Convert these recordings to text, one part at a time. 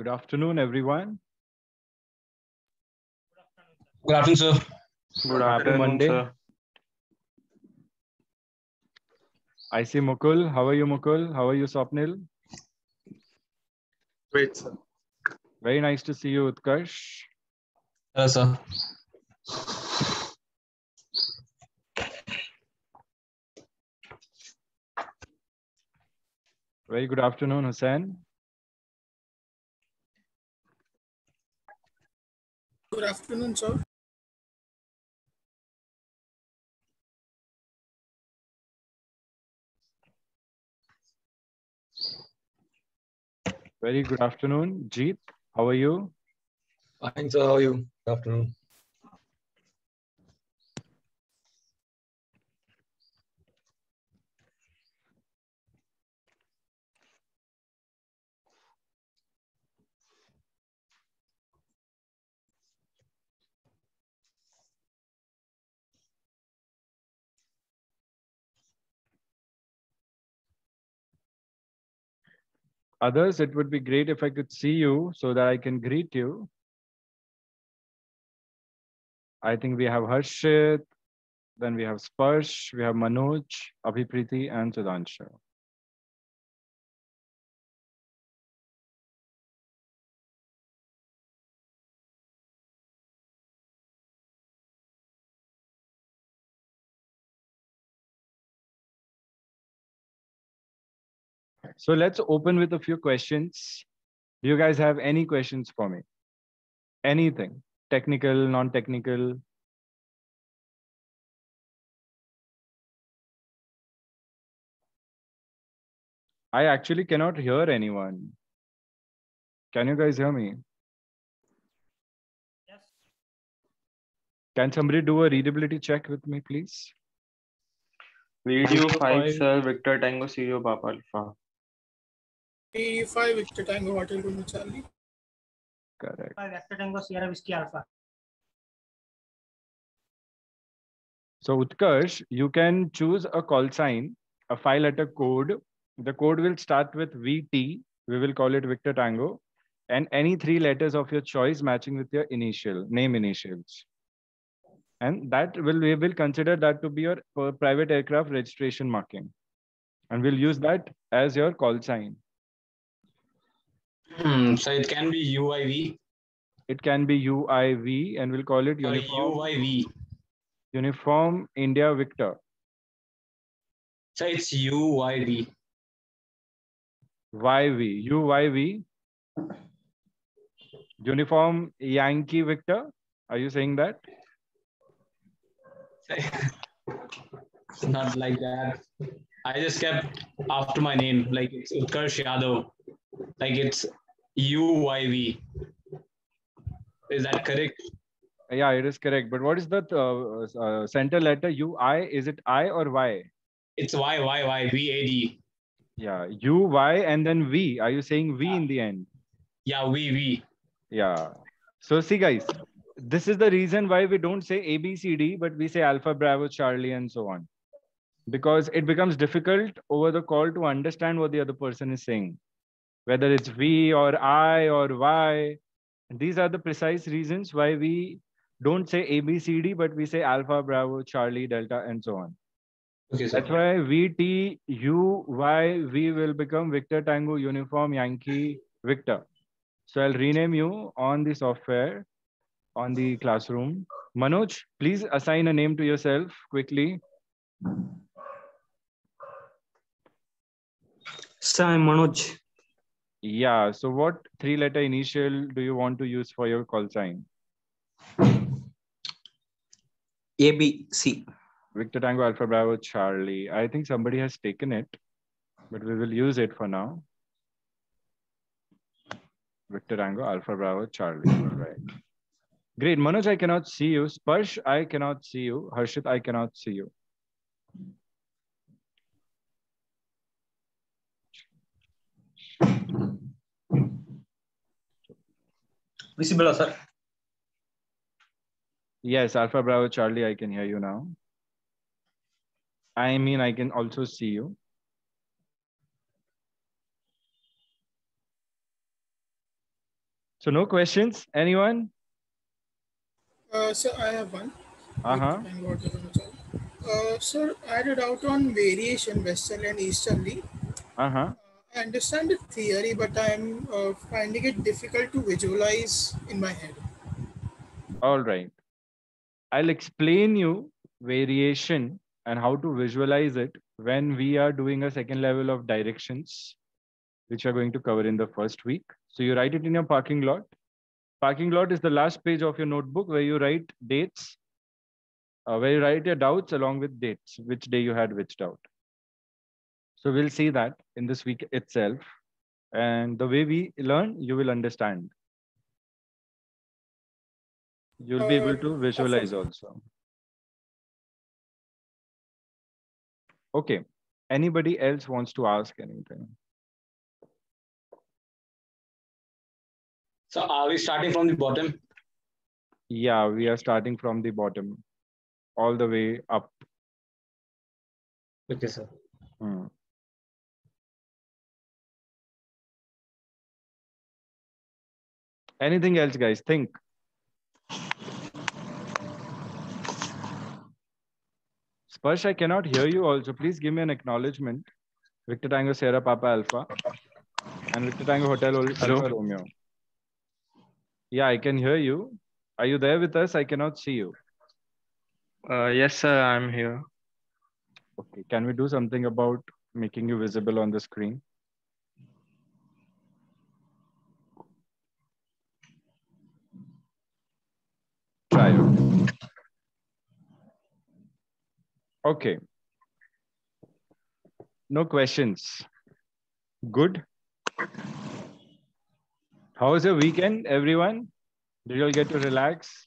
Good afternoon, everyone. Good afternoon, sir. Good afternoon, Monday. sir. I see Mukul. How are you, Mukul? How are you, Swapnil? Great, sir. Very nice to see you, Utkarsh. Hello, sir. Very good afternoon, Hussein. Good afternoon, sir. Very good afternoon, Jeet. How are you? Fine, sir. How are you? Good afternoon. Others, it would be great if I could see you so that I can greet you. I think we have Harshit, then we have Sparsh, we have Manoj, Abhipriti, and Sudhanshu. So let's open with a few questions. Do you guys have any questions for me? Anything, technical, non-technical? I actually cannot hear anyone. Can you guys hear me? Yes. Can somebody do a readability check with me, please? Video Video 5, sir. Victor Tango Sierra Papa Alpha. P5 Victor Tango Hotel Romeo Charlie. Correct. Five Victor Tango Sierra Whiskey Alpha. So Utkarsh, you can choose a call sign, a five letter code. The code will start with VT. We will call it Victor Tango. And any three letters of your choice matching with your initial, name initials. And that will we will consider that to be your private aircraft registration marking. And we'll use that as your call sign. Hmm, so it can be UIV It can be UIV and we'll call it or uniform, UIV. uniform India Victor. So it's UIV. YV, UYV, Uniform Yankee Victor. Are you saying that? It's not like that. I just kept after my name, like it's Utkarsh Yadav. Like it's UYV. Is that correct? Yeah, it is correct. But what is the uh, uh, center letter UI? Is it I or Y? It's Y Y Y V A D. Yeah, U, Y, and then V. Are you saying V in the end? Yeah, V V. Yeah. So see, guys, this is the reason why we don't say A, B, C, D, but we say Alpha, Bravo, Charlie, and so on. Because it becomes difficult over the call to understand what the other person is saying, whether it's V or I or Y. These are the precise reasons why we don't say A, B, C, D, but we say Alpha, Bravo, Charlie, Delta, and so on. Okay, sir. That's why V, T, U, Y, V will become Victor, Tango, Uniform, Yankee, Victor. So I'll rename you on the software, on the classroom. Manoj, please assign a name to yourself quickly. Sir, I'm Manoj. Yeah. So what three letter initial do you want to use for your call sign? ABC. Victor Tango Alpha Bravo Charlie. I think somebody has taken it, but we will use it for now. Victor Tango Alpha Bravo Charlie. All right. Great. Manoj, I cannot see you. Sparsh, I cannot see you. Harshit, I cannot see you. Visible, sir. Yes, Alpha Bravo Charlie, I can hear you now. I mean, I can also see you. So no questions? Anyone? Uh, sir, I have one. Uh-huh. And what is it? Uh, sir, I had a doubt on variation, Western and Easterly. Uh-huh. I understand the theory, but I'm uh, finding it difficult to visualize in my head. All right. I'll explain you variation and how to visualize it when we are doing a second level of directions, which we're going to cover in the first week. So you write it in your parking lot. Parking lot is the last page of your notebook where you write dates, uh, where you write your doubts along with dates, which day you had which doubt. So we'll see that in this week itself. And the way we learn, you will understand. You'll be able Uh, to visualize also. Okay. Anybody else wants to ask anything? So are we starting from the bottom? Yeah, we are starting from the bottom all the way up. Okay, sir. Hmm. Anything else, guys? Think. Sparsh, I cannot hear you also. Please give me an acknowledgement. Victor Tango Sierra Papa Alpha and Victor Tango Hotel Hello? Alpha Romeo. Yeah, I can hear you. Are you there with us? I cannot see you. Uh, yes, sir, I'm here. Okay, can we do something about making you visible on the screen? Try. Okay. No questions. Good. How was your weekend, everyone? Did you all get to relax,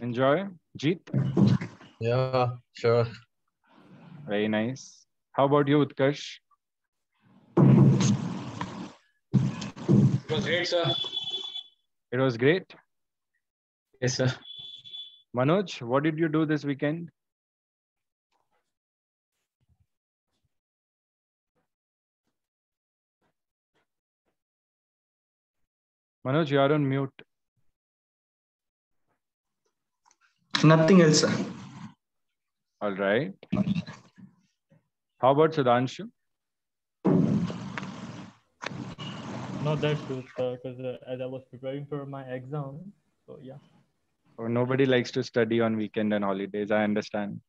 enjoy? Jeet? Yeah, sure. Very nice. How about you, Utkarsh? It was great, sir. It was great. Yes, sir. Manoj, what did you do this weekend? Manoj, you are on mute. Nothing else, sir. All right. How about Sudhanshu? Not that good, sir, because uh, as I was preparing for my exam, so yeah. Oh, nobody likes to study on weekend and holidays. I understand.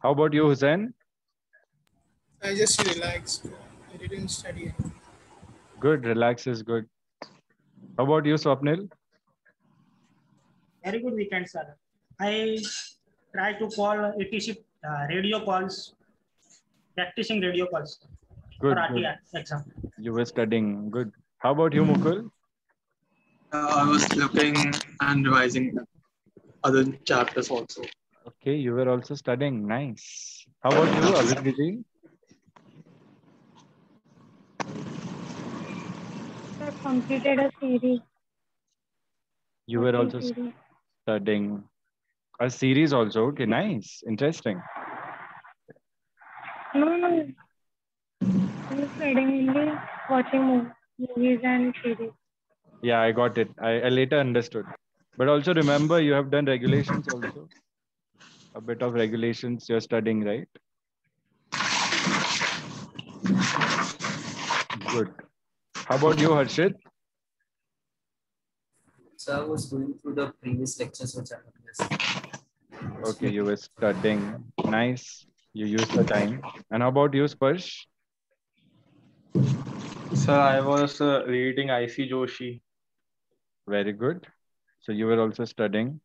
How about you, Hussein? I just relaxed. I didn't study. Good. Relax is good. How about you, Swapnil? Very good weekend, sir. I try to call etc. Uh, radio calls, practicing radio calls Good. for good. RT exam. You were studying. Good. How about you, Mukul? Uh, I was looking and revising other chapters also. Okay, you were also studying. Nice. How about you, Abhijit? I completed a series. You were also series. studying a series also. Okay, nice. Interesting. No, no. I'm studying only watching movies and series. Yeah, I got it. I, I later understood. But also remember, you have done regulations also. A bit of regulations you're studying, right? Good. How about you, Harshit? So I was going through the previous lectures which I have missed. Okay, you were studying. Nice. You used the time. And how about you, Sparsh? Sir, I was uh, reading IC Joshi. Very good. So you were also studying.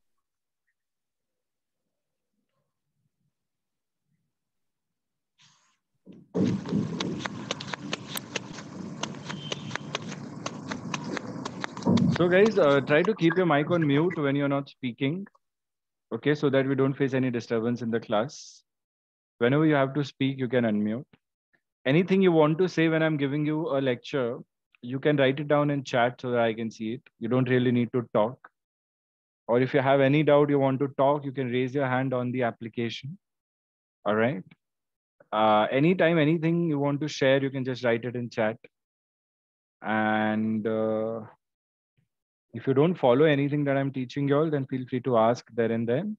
So guys, uh, try to keep your mic on mute when you're not speaking. Okay, so that we don't face any disturbance in the class. Whenever you have to speak, you can unmute. Anything you want to say when I'm giving you a lecture, you can write it down in chat so that I can see it. You don't really need to talk. Or if you have any doubt you want to talk, you can raise your hand on the application. All right. Uh, anytime, anything you want to share, you can just write it in chat. And uh, if you don't follow anything that I'm teaching you all, then feel free to ask there and then.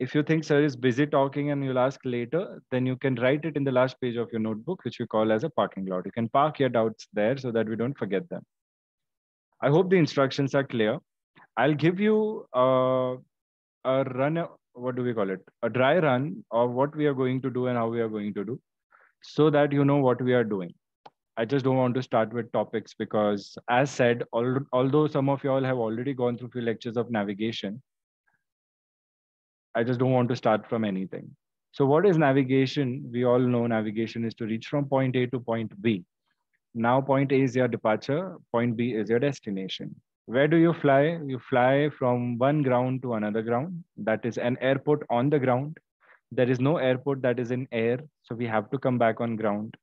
If you think sir is busy talking and you'll ask later, then you can write it in the last page of your notebook, which we call as a parking lot. You can park your doubts there so that we don't forget them. I hope the instructions are clear. I'll give you a run, what do we call it? A dry run of what we are going to do and how we are going to do so that you know what we are doing. I just don't want to start with topics because, as said, al- although some of you all have already gone through few lectures of navigation, I just don't want to start from anything. So, what is navigation? We all know navigation is to reach from point A to point B. Now, point A is your departure, point B is your destination. Where do you fly? You fly from one ground to another ground. That is an airport on the ground. There is no airport that is in air. So, we have to come back on ground.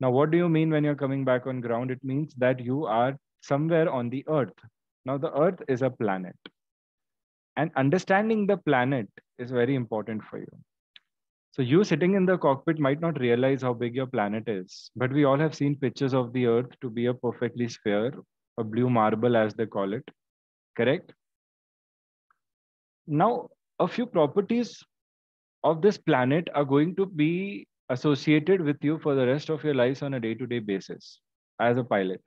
Now, what do you mean when you're coming back on ground? It means that you are somewhere on the earth. Now, the earth is a planet. And understanding the planet is very important for you. So, you sitting in the cockpit might not realize how big your planet is, but we all have seen pictures of the earth to be a perfectly sphere, a blue marble, as they call it. Correct? Now, a few properties of this planet are going to be associated with you for the rest of your lives on a day to day basis as a pilot.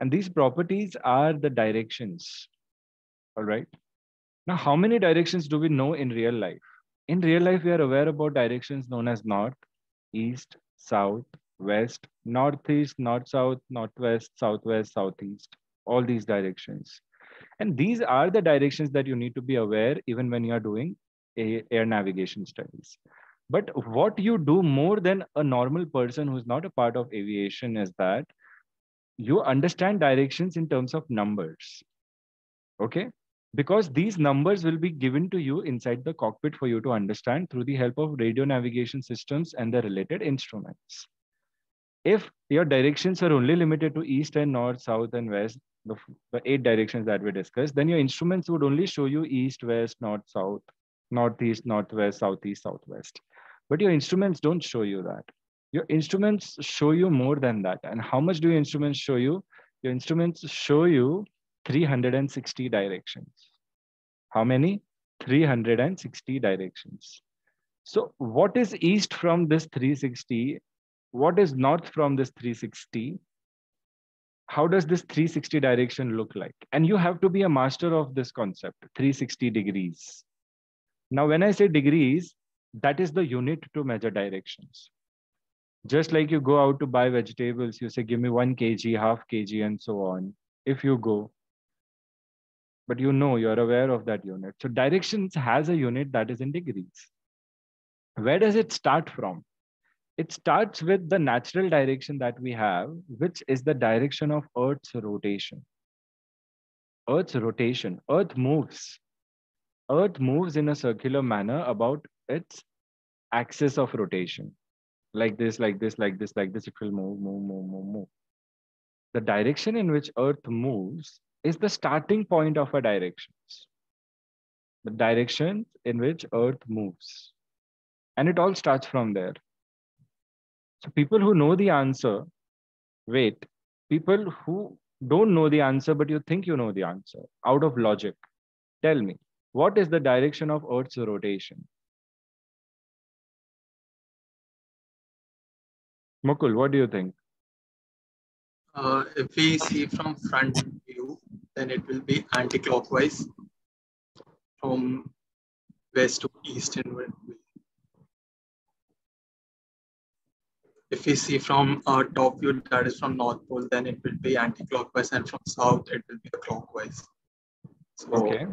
And these properties are the directions. All right. Now, how many directions do we know in real life? In real life, we are aware about directions known as north, east, south, west, northeast, north south, northwest, southwest, southeast, all these directions. And these are the directions that you need to be aware even when you are doing air navigation studies. But what you do more than a normal person who's not a part of aviation is that you understand directions in terms of numbers. Okay? Because these numbers will be given to you inside the cockpit for you to understand through the help of radio navigation systems and the related instruments. If your directions are only limited to east and north, south, and west, the, the eight directions that we discussed, then your instruments would only show you east, west, north, south, northeast, northwest, southeast, southwest. But your instruments don't show you that. Your instruments show you more than that. And how much do your instruments show you? Your instruments show you 360 directions. How many? 360 directions. So, what is east from this 360? What is north from this 360? How does this 360 direction look like? And you have to be a master of this concept 360 degrees. Now, when I say degrees, that is the unit to measure directions. Just like you go out to buy vegetables, you say, give me one kg, half kg, and so on. If you go, but you know you're aware of that unit. So directions has a unit that is in degrees. Where does it start from? It starts with the natural direction that we have, which is the direction of Earth's rotation. Earth's rotation. Earth moves. Earth moves in a circular manner about its axis of rotation. Like this, like this, like this, like this, it will move, move, move, move, move. The direction in which Earth moves is the starting point of a directions. The direction in which Earth moves. And it all starts from there. So people who know the answer, wait, people who don't know the answer, but you think you know the answer out of logic, tell me, what is the direction of Earth's rotation? Mukul, what do you think? Uh, if we see from front view, then it will be anti-clockwise from west to east inward. If we see from uh, top view, that is from north pole, then it will be anti-clockwise, and from south it will be clockwise. So, Okay.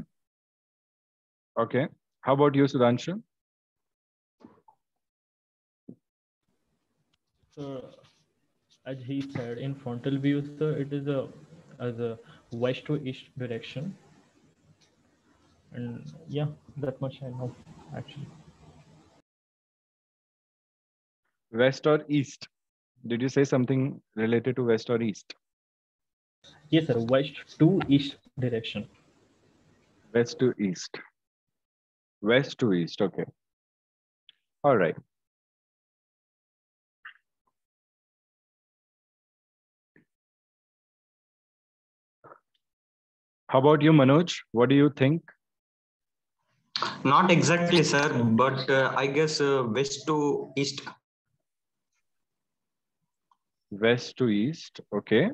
Okay. How about you, Sudhanshu? So, as he said, in frontal view, sir, it is a as a west to east direction. And yeah, that much I know actually. West or east? Did you say something related to west or east? Yes, sir, west to east direction. West to east. West to east. Okay. All right. How about you, Manoj? What do you think? Not exactly, sir, but uh, I guess uh, west to east. West to east. Okay.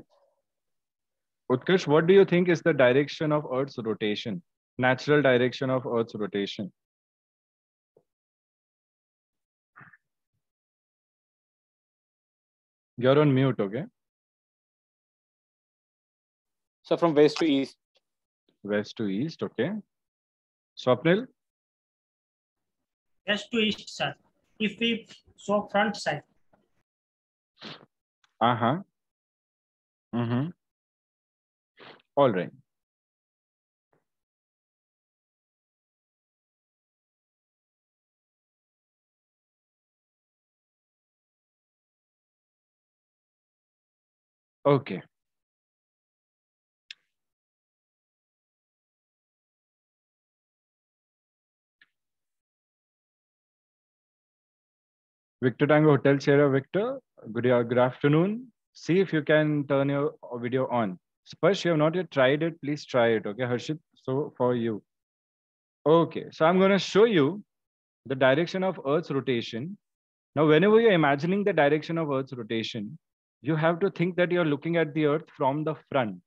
Utkarsh, what do you think is the direction of Earth's rotation? Natural direction of Earth's rotation? You're on mute, okay? So from west to east. West to east, okay. Swapnil? West to east, sir. If we show front side, Uh-huh. Mm-hmm. All right. Okay. Victor Tango Hotel Sierra Victor, good, uh, good afternoon. See if you can turn your video on. Sparsh, you have not yet tried it. Please try it. Okay, Harshit. So for you. Okay, so I'm going to show you the direction of Earth's rotation. Now, whenever you're imagining the direction of Earth's rotation, you have to think that you're looking at the Earth from the front.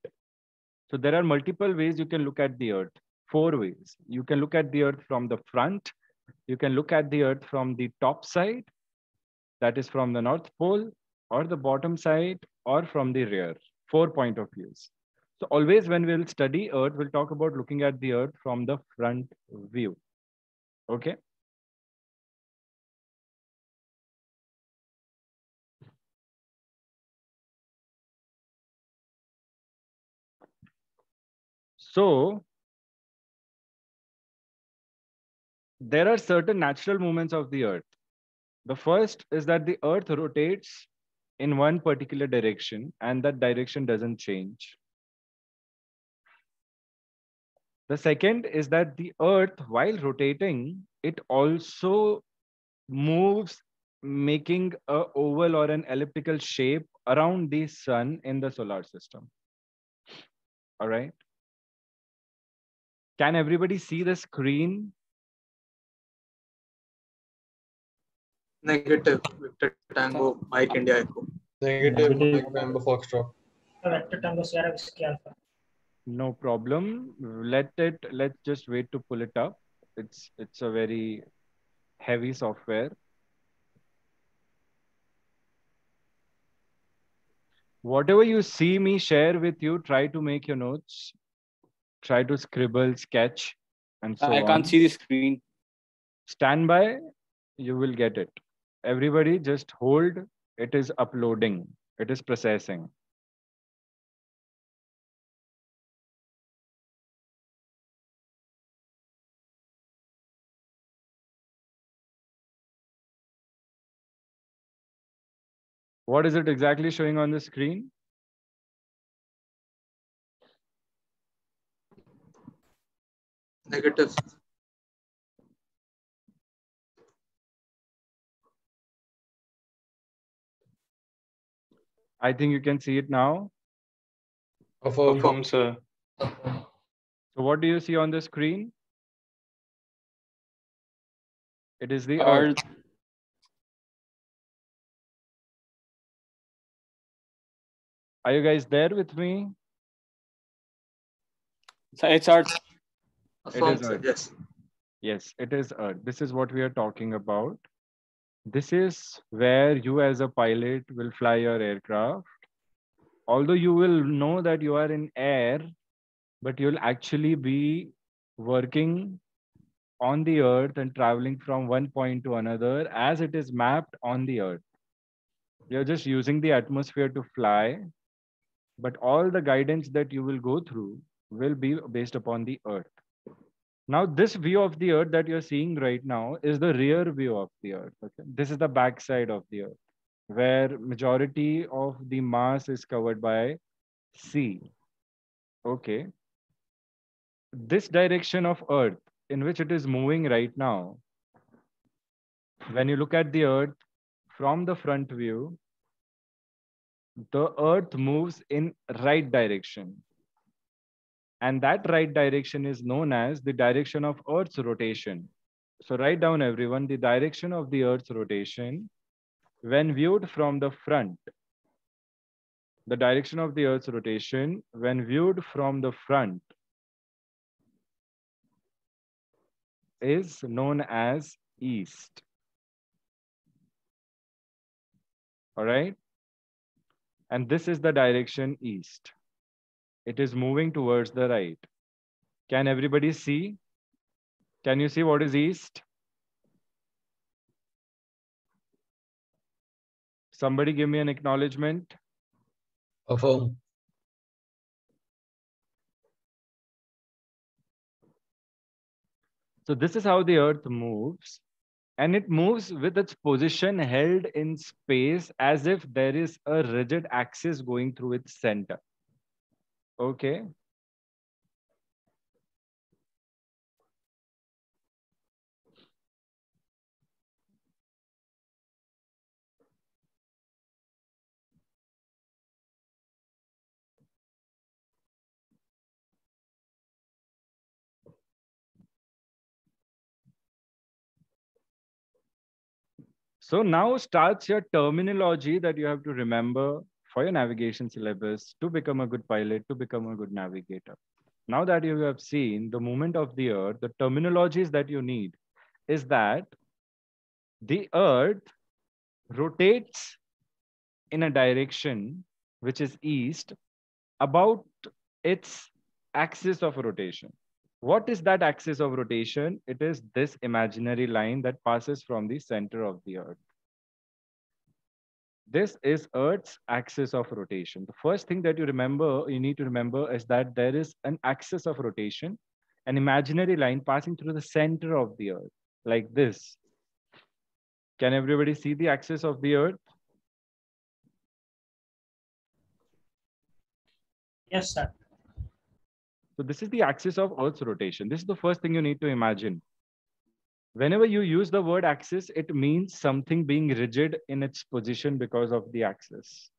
So there are multiple ways you can look at the Earth. Four ways. You can look at the Earth from the front. You can look at the Earth from the top side, that is from the North Pole, or the bottom side, or from the rear. Four point of views. So always when we'll study Earth, we'll talk about looking at the Earth from the front view. Okay. So there are certain natural movements of the Earth. The first is that the Earth rotates in one particular direction and that direction doesn't change. The second is that the Earth, while rotating, it also moves, making a oval or an elliptical shape around the sun in the solar system. All right. Can everybody see the screen? Negative. Victor Tango, Mike India Echo. Negative. November Foxtrot. Victor Tango Sierra Whiskey Alpha. No problem. Let it. Let's just wait to pull it up. It's it's a very heavy software. Whatever you see me share with you, try to make your notes. Try to scribble, sketch, and so I on. can't see the screen. Stand by. You will get it. Everybody, just hold. It is uploading. It is processing. What is it exactly showing on the screen? Negative. I think you can see it now. Affirm, sir. So what do you see on the screen? It is the Earth. Earth. Are you guys there with me? So it's Earth. It is is. Earth. Yes. Yes, it is Earth. This is what we are talking about. This is where you as a pilot will fly your aircraft. Although you will know that you are in air, but you'll actually be working on the earth and traveling from one point to another as it is mapped on the earth. You're just using the atmosphere to fly, but all the guidance that you will go through will be based upon the earth. Now, this view of the earth that you're seeing right now is the rear view of the earth. Okay? This is the backside of the earth, where majority of the mass is covered by sea. Okay. This direction of earth in which it is moving right now, when you look at the earth from the front view, the earth moves in right direction. And that right direction is known as the direction of Earth's rotation. So write down everyone, the direction of the Earth's rotation when viewed from the front. The direction of the Earth's rotation when viewed from the front is known as east. All right. And this is the direction east. It is moving towards the right. Can everybody see? Can you see what is east? Somebody give me an acknowledgement. Affirm. So this is how the earth moves. And it moves with its position held in space as if there is a rigid axis going through its center. Okay. So now starts your terminology that you have to remember for your navigation syllabus to become a good pilot, to become a good navigator. Now that you have seen the movement of the earth, the terminologies that you need is that the earth rotates in a direction which is east about its axis of rotation. What is that axis of rotation? It is this imaginary line that passes from the center of the earth. This is Earth's axis of rotation. The first thing that you remember, you need to remember is that there is an axis of rotation, an imaginary line passing through the center of the earth, like this. Can everybody see the axis of the earth? Yes, sir. So this is the axis of Earth's rotation. This is the first thing you need to imagine. Whenever you use the word axis, it means something being rigid in its position because of the axis.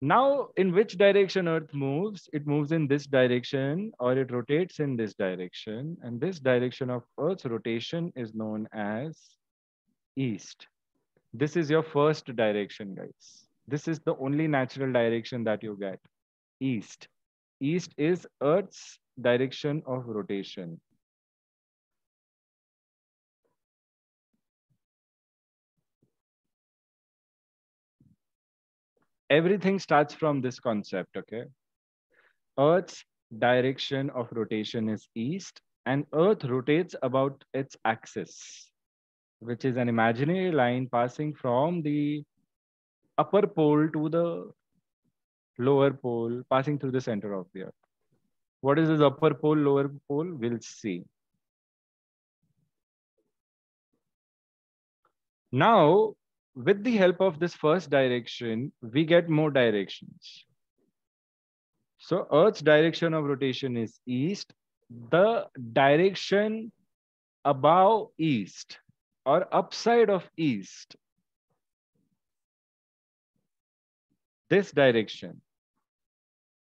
Now, in which direction Earth moves? It moves in this direction or it rotates in this direction. And this direction of Earth's rotation is known as east. This is your first direction, guys. This is the only natural direction that you get, east. East is Earth's direction of rotation. Everything starts from this concept, okay? Earth's direction of rotation is east and Earth rotates about its axis, which is an imaginary line passing from the upper pole to the lower pole passing through the center of the earth. What is this upper pole, lower pole? We'll see. Now, with the help of this first direction, we get more directions. So Earth's direction of rotation is east. The direction above east or upside of east this direction,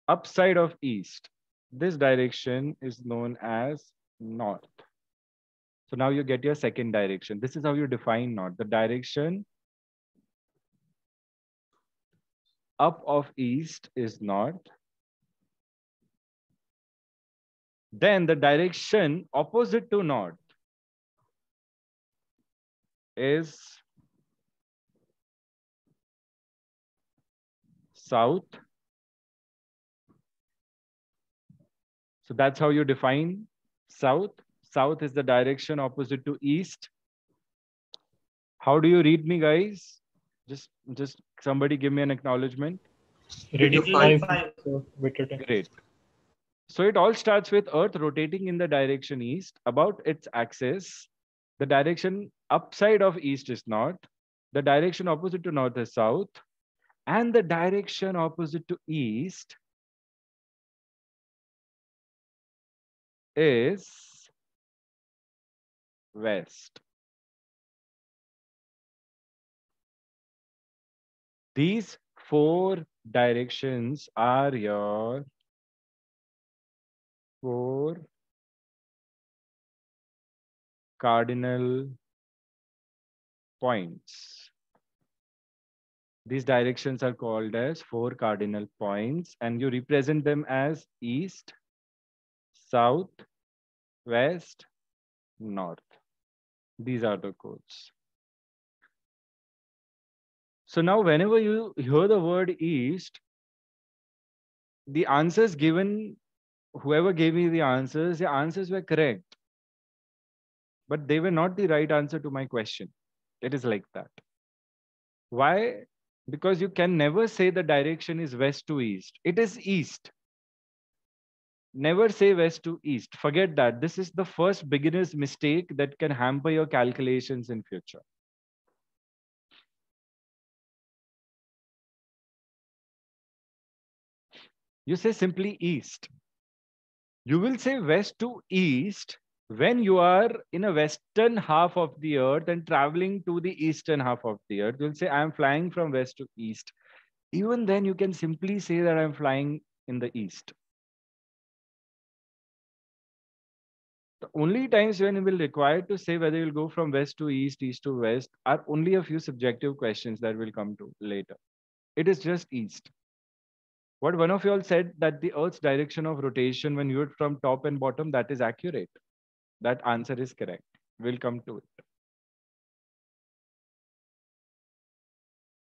upside of east, this direction is known as north. So now you get your second direction. This is how you define north. The direction up of east is north. Then the direction opposite to north is south. So that's how you define south. South is the direction opposite to east. How do you read me, guys? Just, just somebody give me an acknowledgement. Radio Radio five. five. So, Victor ten. Great. So it all starts with Earth rotating in the direction east about its axis. The direction upside of east is north. The direction opposite to north is south. And the direction opposite to east is west. These four directions are your four cardinal points. These directions are called as four cardinal points and you represent them as east, south, west, north. These are the codes. So now whenever you hear the word east, the answers given, whoever gave me the answers, the answers were correct. But they were not the right answer to my question. It is like that. Why? Because you can never say the direction is west to east. It is east. Never say west to east. Forget that. This is the first beginner's mistake that can hamper your calculations in future. You say simply east. You will say west to east when you are in a western half of the earth and traveling to the eastern half of the earth, you'll say, I'm flying from west to east. Even then, you can simply say that I'm flying in the east. The only times when you will require to say whether you'll go from west to east, east to west, are only a few subjective questions that will come to later. It is just east. What one of you all said that the Earth's direction of rotation when viewed from top and bottom, that is accurate. That answer is correct. We'll come to it.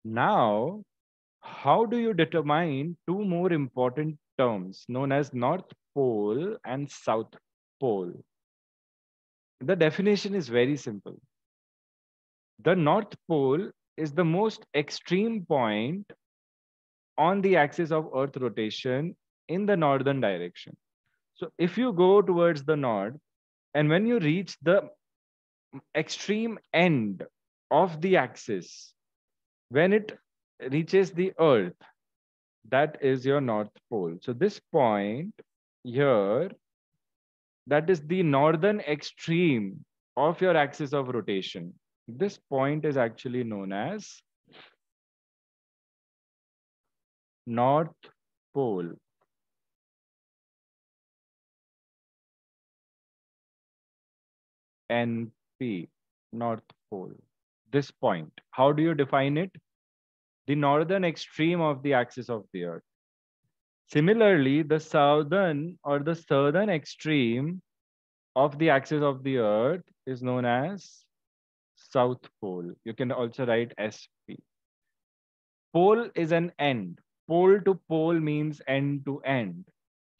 Now, how do you determine two more important terms known as North Pole and South Pole? The definition is very simple. The North Pole is the most extreme point on the axis of Earth rotation in the northern direction. So if you go towards the north, and when you reach the extreme end of the axis, when it reaches the earth, that is your north pole. So this point here, that is the northern extreme of your axis of rotation. This point is actually known as North Pole. NP, North Pole. This point, how do you define it? The northern extreme of the axis of the Earth. Similarly, the southern or the southern extreme of the axis of the Earth is known as South Pole. You can also write SP. Pole is an end. Pole to pole means end to end.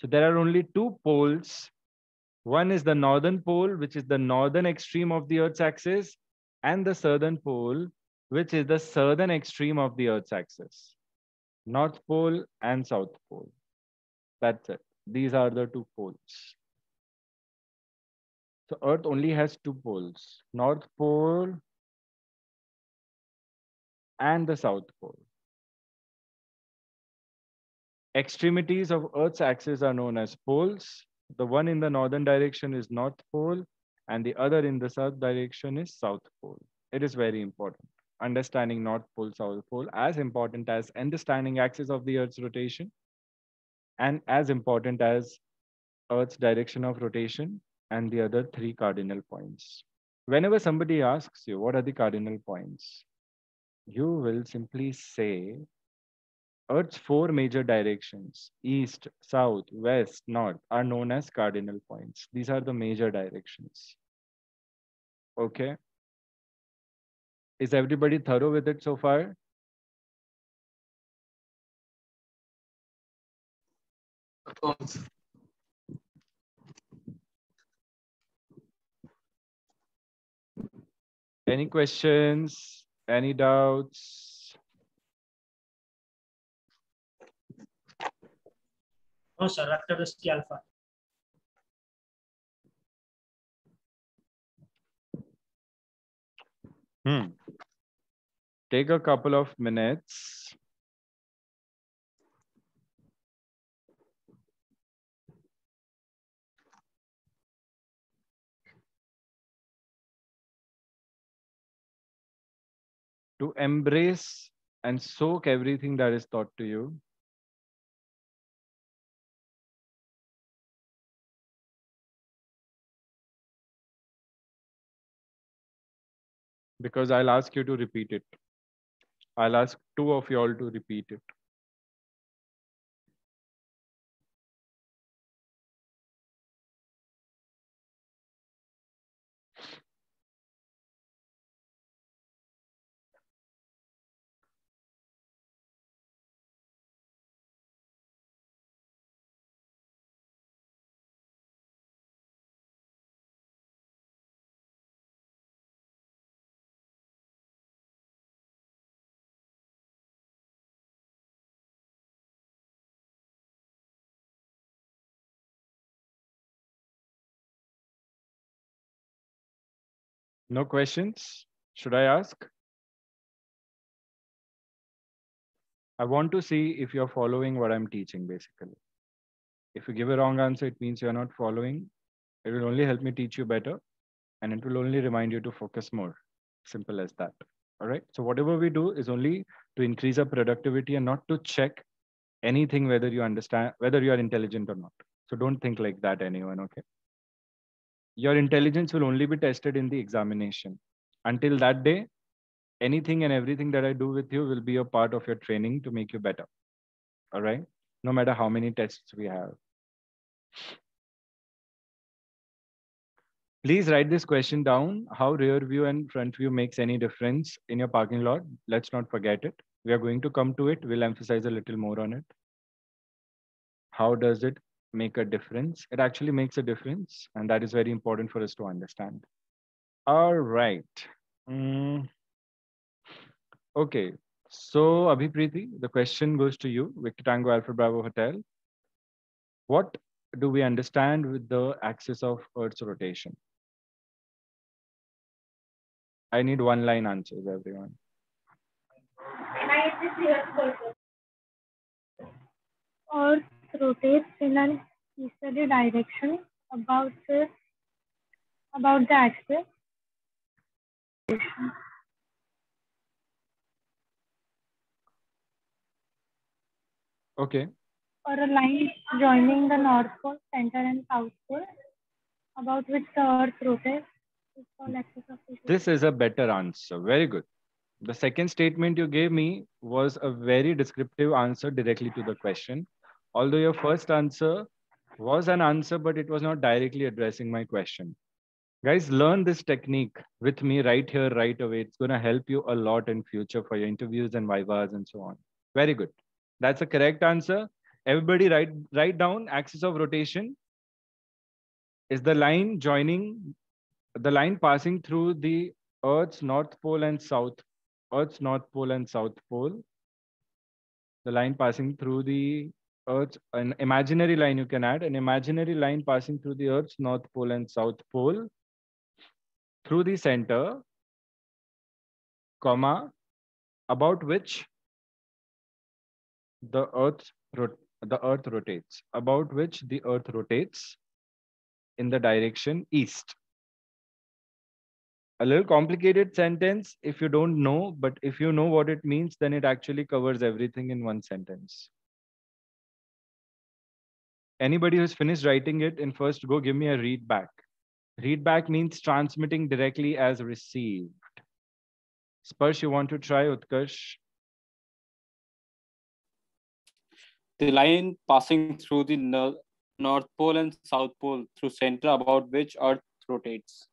So there are only two poles one is the northern pole, which is the northern extreme of the Earth's axis, and the southern pole, which is the southern extreme of the Earth's axis. North pole and south pole. That's it. These are the two poles. So Earth only has two poles, North pole and the south pole. Extremities of Earth's axis are known as poles the one in the northern direction is North Pole and the other in the south direction is South Pole. It is very important. Understanding North Pole, South Pole as important as understanding axis of the Earth's rotation and as important as Earth's direction of rotation and the other three cardinal points. Whenever somebody asks you, what are the cardinal points? You will simply say Earth's four major directions, east, south, west, north, are known as cardinal points. These are the major directions. Okay. Is everybody thorough with it so far? Any questions? Any doubts? No, sir, ski alpha. Hmm. Take a couple of minutes. To embrace and soak everything that is taught to you. Because I'll ask you to repeat it. I'll ask two of you all to repeat it. No questions? Should I ask? I want to see if you're following what I'm teaching, basically. If you give a wrong answer, it means you're not following. It will only help me teach you better, and it will only remind you to focus more. Simple as that. All right. So whatever we do is only to increase our productivity and not to check anything whether you understand whether you are intelligent or not. So don't think like that, anyone. Okay. Your intelligence will only be tested in the examination. Until that day, anything and everything that I do with you will be a part of your training to make you better. All right. No matter how many tests we have. Please write this question down. How rear view and front view makes any difference in your parking lot? Let's not forget it. We are going to come to it. We'll emphasize a little more on it. How does it make a difference? It actually makes a difference. And that is very important for us to understand. All right. Mm. Okay. So Abhipriti, the question goes to you, Victor Tango Alpha Bravo Hotel. What do we understand with the axis of Earth's rotation? I need one line answers, everyone. Earth rotates in an easterly direction about the about the axis. Okay. Or a line joining the North Pole, Center, and South Pole, about which the Earth rotates. is called axis of rotation. This is a better answer. Very good. The second statement you gave me was a very descriptive answer directly to the question. Although your first answer was an answer, but it was not directly addressing my question. Guys, learn this technique with me right here, right away. It's going to help you a lot in future for your interviews and vivas and so on. Very good. That's a correct answer. Everybody write, write down axis of rotation is the line joining, the line passing through the Earth's North Pole and South, Earth's North Pole and South Pole. The line passing through the Earth's, an imaginary line you can add, an imaginary line passing through the Earth's North Pole and South Pole through the center, comma, about which the earth the earth rotates about which the earth rotates in the direction east. A little complicated sentence if you don't know but if you know what it means then it actually covers everything in one sentence anybody who's finished writing it in first go give me a read back read back means transmitting directly as received sparsh you want to try utkarsh The line passing through the nor- North Pole and South Pole through center about which Earth rotates.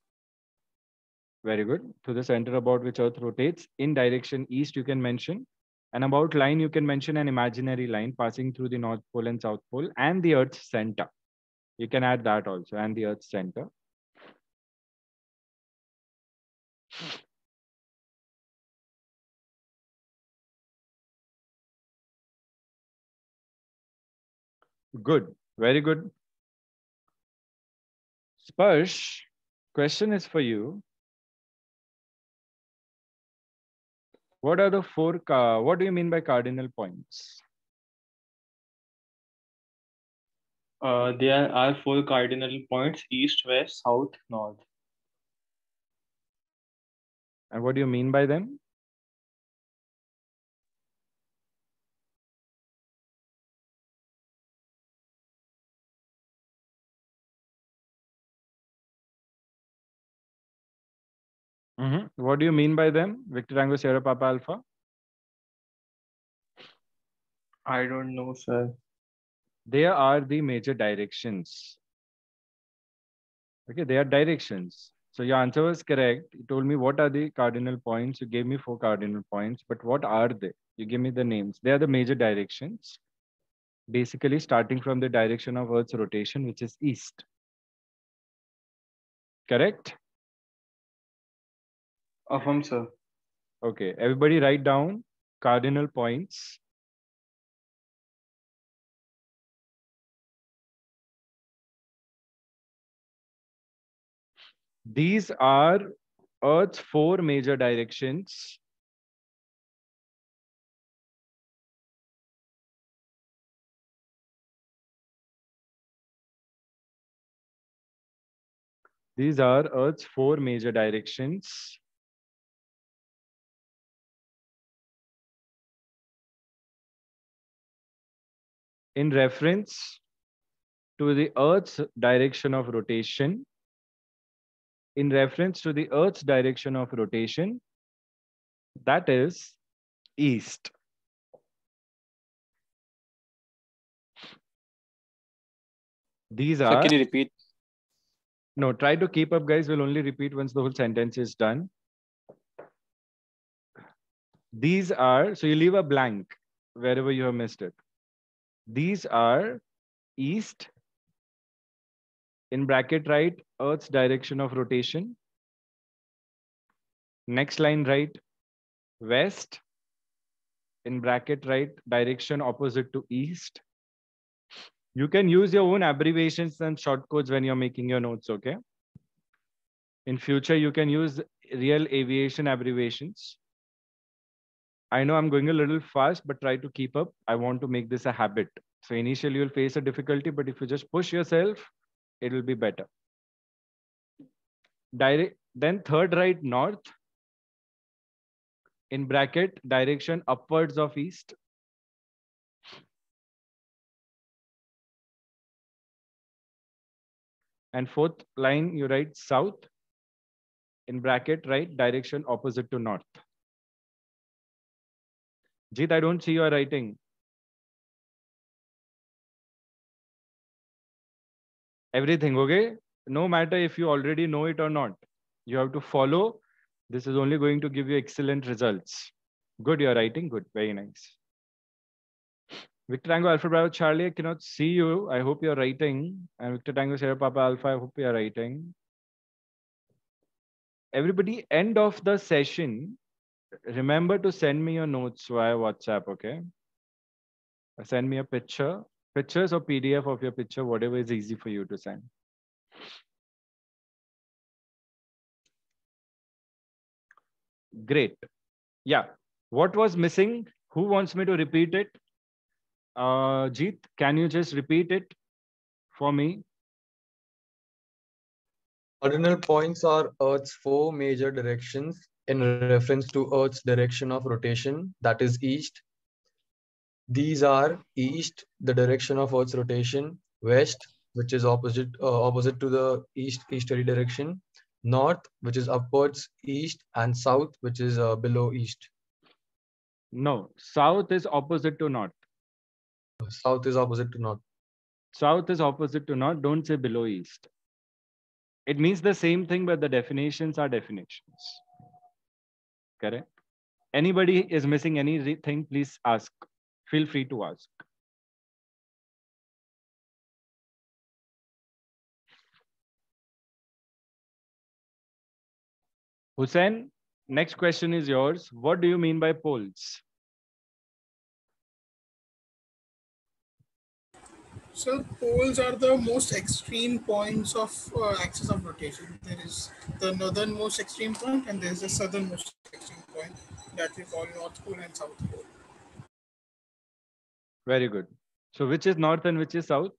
Very good. To the center about which Earth rotates. In direction east, you can mention. And about line, you can mention an imaginary line passing through the North Pole and South Pole and the Earth's center. You can add that also, and the Earth's center. Good. Very good. Sparsh, question is for you. What are the four, ca- what do you mean by cardinal points? Uh, there are four cardinal points east, west, south, north. And what do you mean by them? Mhm. What do you mean by them? Victor Tango Sierra Papa Alpha? I don't know, sir. They are the major directions. Okay, they are directions. So your answer was correct. You told me what are the cardinal points. You gave me four cardinal points, but what are they? You give me the names. They are the major directions. Basically, starting from the direction of Earth's rotation, which is east. Correct? Affirm, sir. Okay, everybody write down cardinal points. These are Earth's four major directions. These are Earth's four major directions. In reference to the Earth's direction of rotation, in reference to the Earth's direction of rotation, that is east. These Sir, are can you repeat? no, try to keep up, guys. We'll only repeat once the whole sentence is done. These are, so you leave a blank wherever you have missed it. These are east, in bracket right, Earth's direction of rotation. Next line right, west, in bracket right, direction opposite to east. You can use your own abbreviations and short codes when you're making your notes, okay? In future, you can use real aviation abbreviations. I know I'm going a little fast, but try to keep up. I want to make this a habit. So initially you'll face a difficulty, but if you just push yourself, it will be better. Direct, then third right north, in bracket, direction upwards of east. And fourth line, you write south, in bracket, right, direction opposite to north. Jeet, I don't see your writing. Everything, okay? No matter if you already know it or not, you have to follow. This is only going to give you excellent results. Good, you're writing. Good, very nice. Victor Tango Alpha Bravo Charlie, I cannot see you. I hope you're writing. And Victor Tango Sierra Papa Alpha, I hope you're writing. Everybody, end of the session, remember to send me your notes via WhatsApp, okay? Send me a picture, pictures or PDF of your picture, whatever is easy for you to send. Great. Yeah. What was missing? Who wants me to repeat it? Uh, Jeet, can you just repeat it for me? Cardinal points are Earth's four major directions in reference to Earth's direction of rotation, that is east. These are east, the direction of Earth's rotation, west, which is opposite uh, opposite to the east easterly direction, north, which is upwards east, and south, which is uh, below east. No, south is opposite to north. South is opposite to north. South is opposite to north. Don't say below east. It means the same thing, but the definitions are definitions. Anybody is missing anything, please ask. Feel free to ask. Hussein, next question is yours. What do you mean by poles? So poles are the most extreme points of uh, axis of rotation. There is the northernmost extreme point and there is the southernmost extreme point that we call North Pole and South Pole. Very good. So which is north and which is south?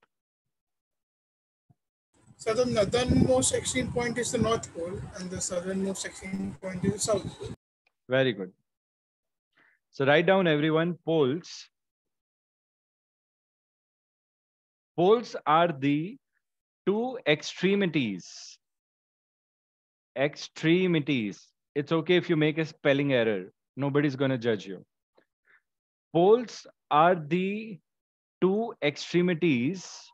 So the northernmost extreme point is the North Pole and the southernmost extreme point is the South Pole. Very good. So write down everyone poles. Poles are the two extremities. Extremities. It's okay if you make a spelling error. Nobody's going to judge you. Poles are the two extremities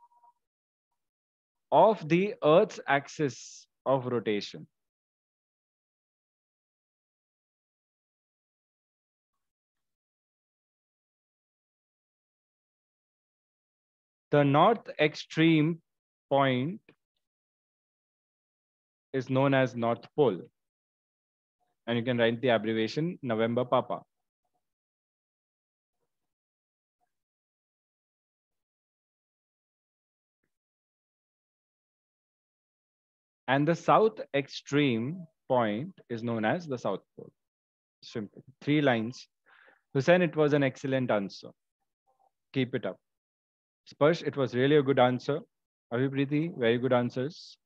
of the Earth's axis of rotation. The north extreme point is known as North Pole. And you can write the abbreviation November Papa. And the south extreme point is known as the South Pole. Simple. Three lines. Hussein, it was an excellent answer. Keep it up. Sparsh, it was really a good answer. Abhipriti, very good answers.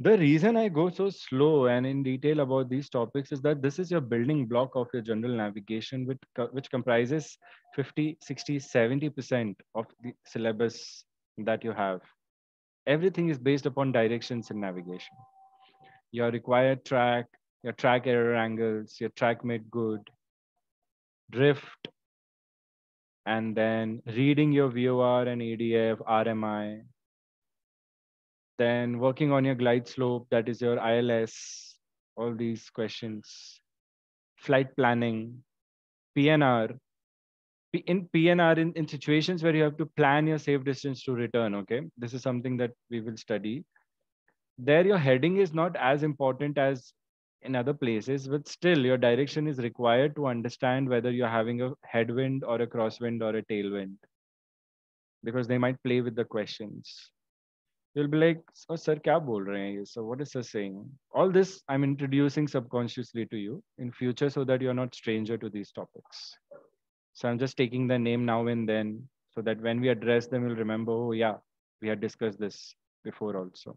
The reason I go so slow and in detail about these topics is that this is your building block of your general navigation, which, which comprises 50, 60, 70% of the syllabus that you have. Everything is based upon directions and navigation. Your required track, your track error angles, your track made good, drift, and then reading your VOR and ADF, RMI, then working on your glide slope, that is your ILS, all these questions, flight planning, PNR. In PNR, in, in situations where you have to plan your safe distance to return, okay? This is something that we will study. There, your heading is not as important as in other places, but still your direction is required to understand whether you're having a headwind or a crosswind or a tailwind because they might play with the questions you'll be like, oh, sir, kya bol rahe hain? So what is sir saying? All this I'm introducing subconsciously to you in future so that you're not stranger to these topics. So I'm just taking the name now and then so that when we address them, you'll remember, oh yeah, we had discussed this before also.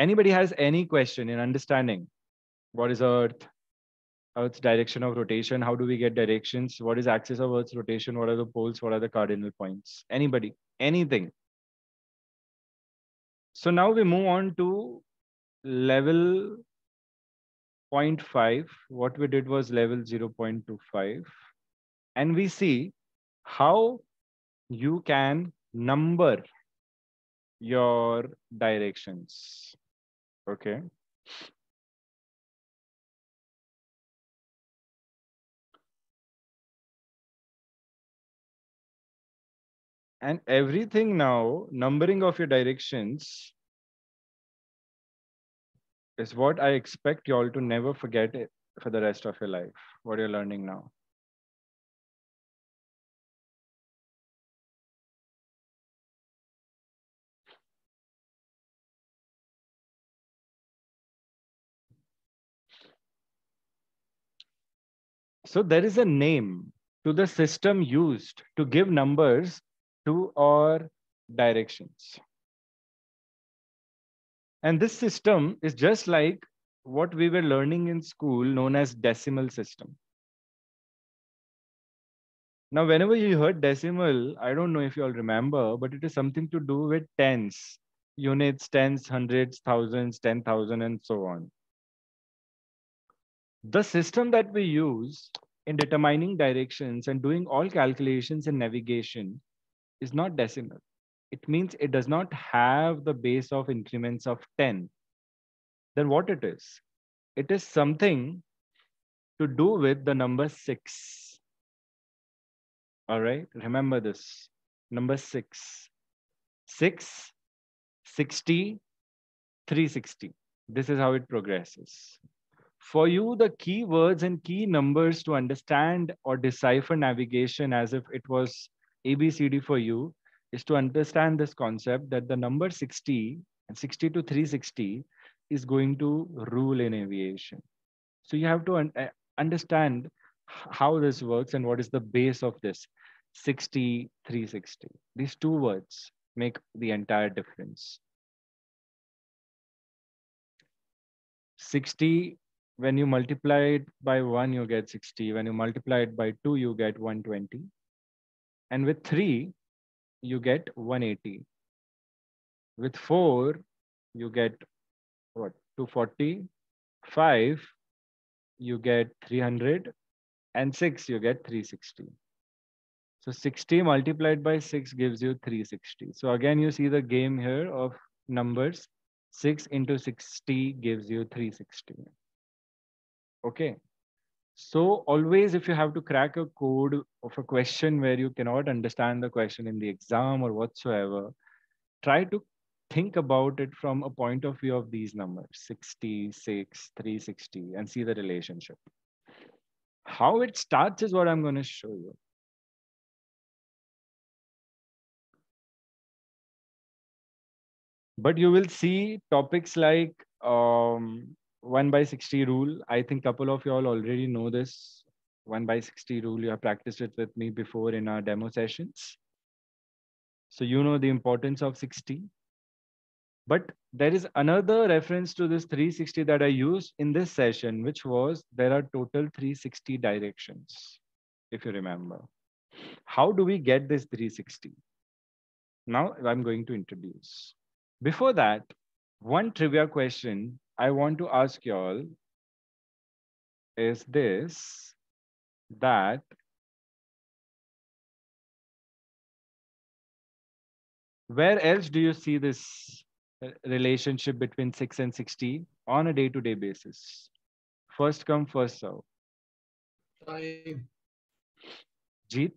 Anybody has any question in understanding what is Earth, Earth's direction of rotation? How do we get directions? What is axis of Earth's rotation? What are the poles? What are the cardinal points? Anybody, anything. So now we move on to level 0.5. What we did was level 0.25. And we see how you can number your directions. Okay. And everything now, numbering of your directions is what I expect you all to never forget for the rest of your life, what you're learning now. So there is a name to the system used to give numbers to our directions. And this system is just like what we were learning in school known as decimal system. Now, whenever you heard decimal, I don't know if you all remember, but it is something to do with tens, units, tens, hundreds, thousands, 10,000, and so on. The system that we use in determining directions and doing all calculations in navigation is not decimal. It means it does not have the base of increments of 10. Then what it is? It is something to do with the number six. All right, remember this. Number six. Six, 60, 360. This is how it progresses. For you, the key words and key numbers to understand or decipher navigation as if it was ABCD for you is to understand this concept that the number 60 and 60 to 360 is going to rule in aviation. So you have to un uh, understand how this works and what is the base of this 60, 360. These two words make the entire difference. 60, when you multiply it by 1, you get 60. When you multiply it by 2, you get 120 And with 3, you get 180. With 4, you get what? 240. 5, you get 300. And 6, you get 360. So 60 multiplied by 6 gives you 360. So again, you see the game here of numbers. 6 into 60 gives you 360. Okay. So always if you have to crack a code of a question where you cannot understand the question in the exam or whatsoever, try to think about it from a point of view of these numbers, 66, 360, and see the relationship. How it starts is what I'm going to show you. But you will see topics like um, 1 by 60 rule. I think couple of you all already know this 1 by 60 rule. You have practiced it with me before in our demo sessions. So you know the importance of 60. But there is another reference to this 360 that I used in this session, which was there are total 360 directions, if you remember. How do we get this 360? Now I'm going to introduce. Before that, one trivia question I want to ask you all is this, that where else do you see this uh, relationship between 6 and 60 on a day-to-day -day basis? First come, first serve. Time. Jeet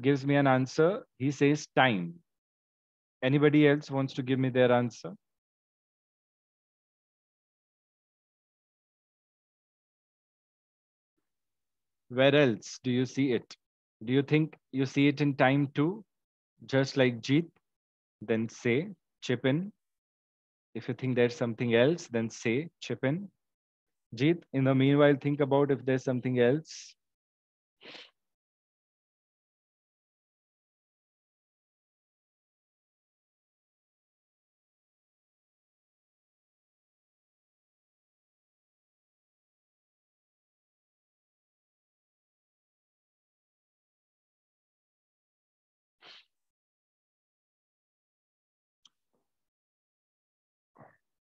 gives me an answer. He says time. Anybody else wants to give me their answer? Where else do you see it? Do you think you see it in time too? Just like Jeet? Then say, chip in. If you think there's something else, then say, chip in. Jeet, in the meanwhile, think about if there's something else.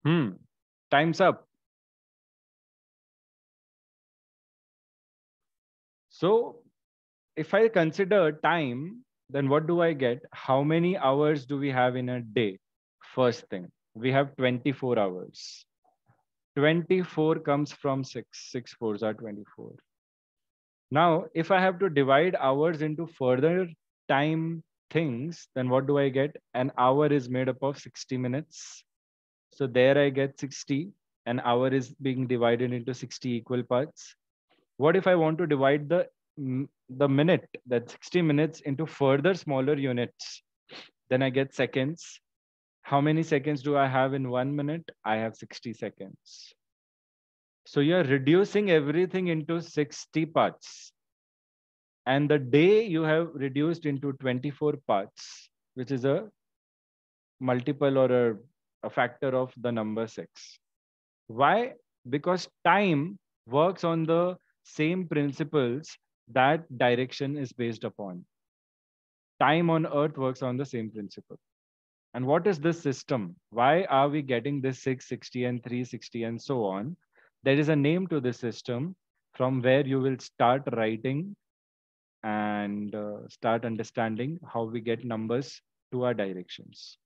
Hmm. Time's up. So if I consider time, then what do I get? How many hours do we have in a day? First thing, we have 24 hours. 24 comes from 6. 6 fours are 24. Now, if I have to divide hours into further time things, then what do I get? An hour is made up of 60 minutes. So there I get 60. An hour is being divided into 60 equal parts. What if I want to divide the, the minute, that 60 minutes into further smaller units? Then I get seconds. How many seconds do I have in one minute? I have 60 seconds. So you're reducing everything into 60 parts. And the day you have reduced into 24 parts, which is a multiple or a a factor of the number 6. Why? Because time works on the same principles that direction is based upon. Time on earth works on the same principle. And what is this system? Why are we getting this 660 and 360 and so on? There is a name to this system from where you will start writing and uh, start understanding how we get numbers to our directions.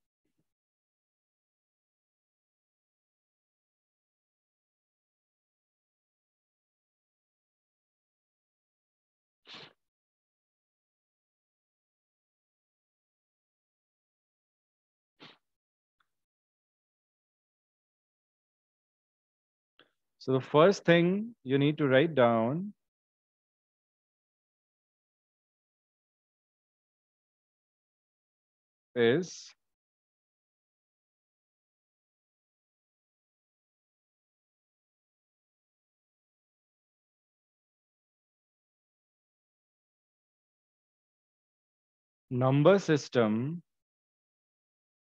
So the first thing you need to write down is number system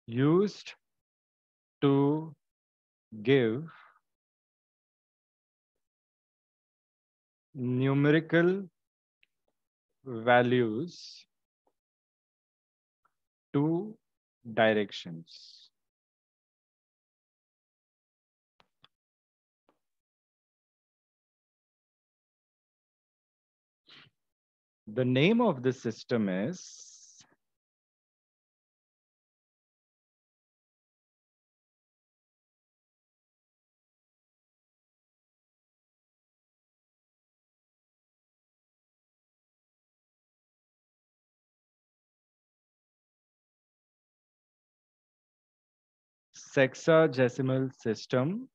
used to give numerical values two directions. The name of the system is sexagesimal system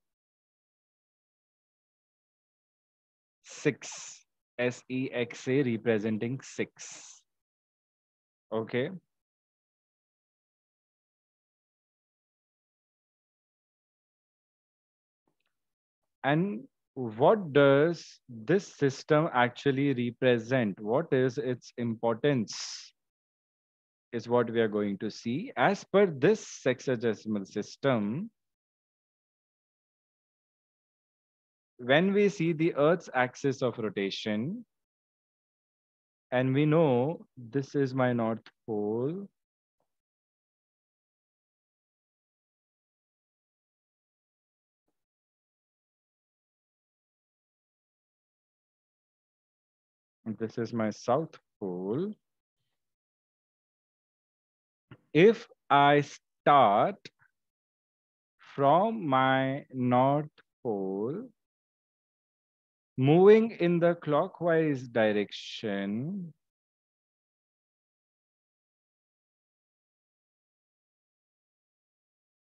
6 S-E-X-A representing 6 okay. And what does this system actually represent? What is its importance is what we are going to see. As per this sexagesimal system, when we see the Earth's axis of rotation, and we know this is my North Pole, this is my South Pole if I start from my North Pole, moving in the clockwise direction,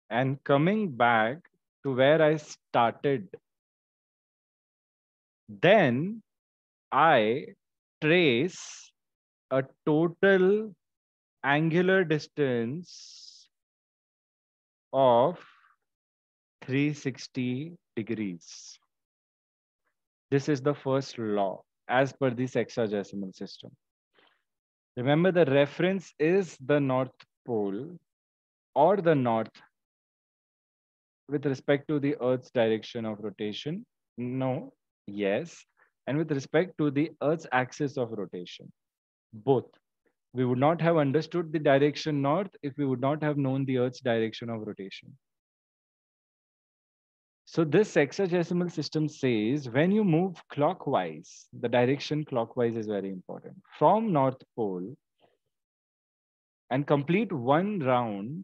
and coming back to where I started, then I trace a total angular distance of 360 degrees. This is the first law as per the sexagesimal system. Remember the reference is the North Pole or the North with respect to the Earth's direction of rotation. No, yes. And with respect to the Earth's axis of rotation, both we would not have understood the direction north if we would not have known the Earth's direction of rotation. So this sexagesimal system says when you move clockwise, the direction clockwise is very important. From North Pole and complete one round,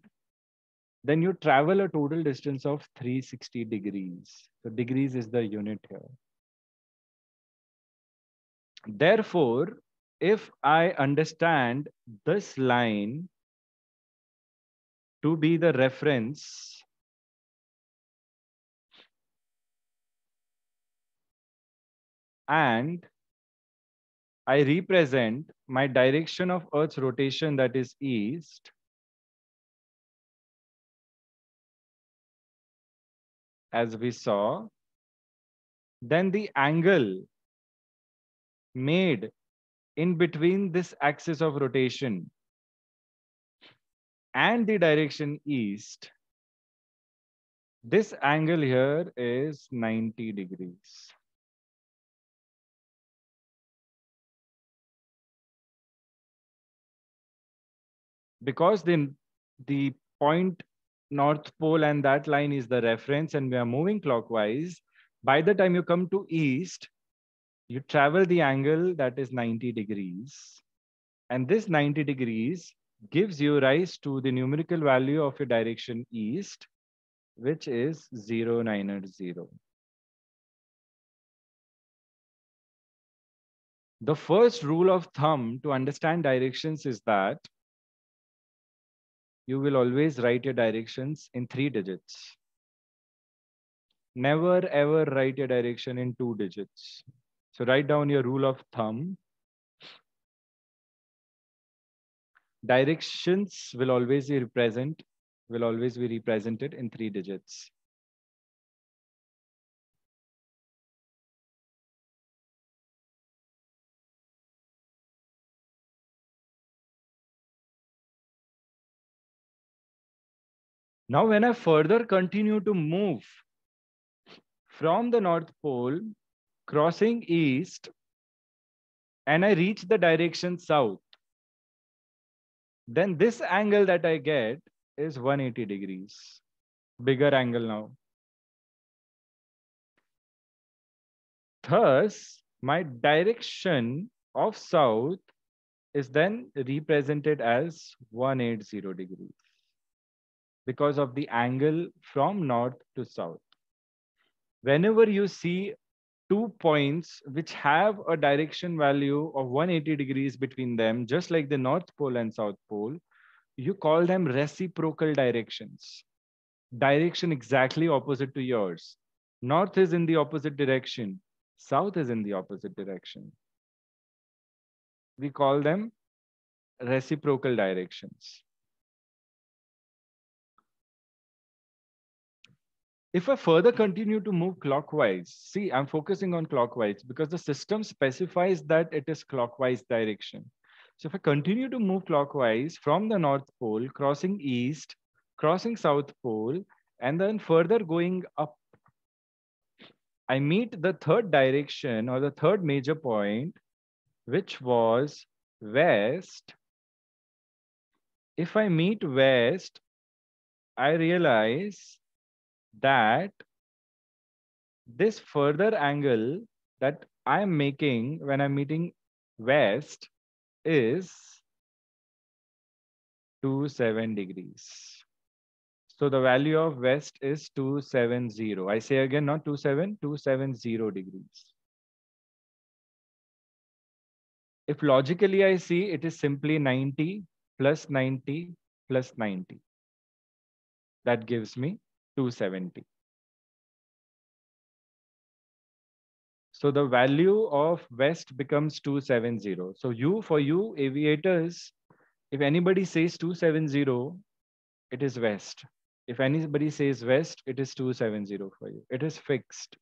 then you travel a total distance of 360 degrees. So degrees is the unit here. Therefore, if I understand this line to be the reference and I represent my direction of Earth's rotation that is east, as we saw, then the angle made in between this axis of rotation and the direction east, this angle here is 90 degrees. Because the, the point North Pole and that line is the reference and we are moving clockwise, by the time you come to east, you travel the angle that is 90 degrees. And this 90 degrees gives you rise to the numerical value of your direction east, which is 090. The first rule of thumb to understand directions is that you will always write your directions in three digits. Never ever write your direction in two digits. So write down your rule of thumb. Directions will always be represent, will always be represented in three digits. Now, when I further continue to move from the North Pole crossing east and I reach the direction south. then this angle that I get is 180 degrees. Bigger angle now. Thus, my direction of south is then represented as 180 degrees because of the angle from north to south. Whenever you see two points which have a direction value of 180 degrees between them, just like the North Pole and South Pole, you call them reciprocal directions. Direction exactly opposite to yours. North is in the opposite direction. South is in the opposite direction. We call them reciprocal directions. If I further continue to move clockwise, see, I'm focusing on clockwise because the system specifies that it is clockwise direction. So if I continue to move clockwise from the North Pole, crossing east, crossing South Pole, and then further going up, I meet the third direction or the third major point, which was west. If I meet west, I realize that this further angle that I'm making when I'm meeting west is 27 degrees. So the value of west is 270. I say again, not 27, 270 degrees. If logically I see, it is simply 90 plus 90 plus 90. That gives me 270. So the value of west becomes 270. So you, for you aviators, if anybody says 270, it is west. If anybody says west, it is 270 for you. It is fixed.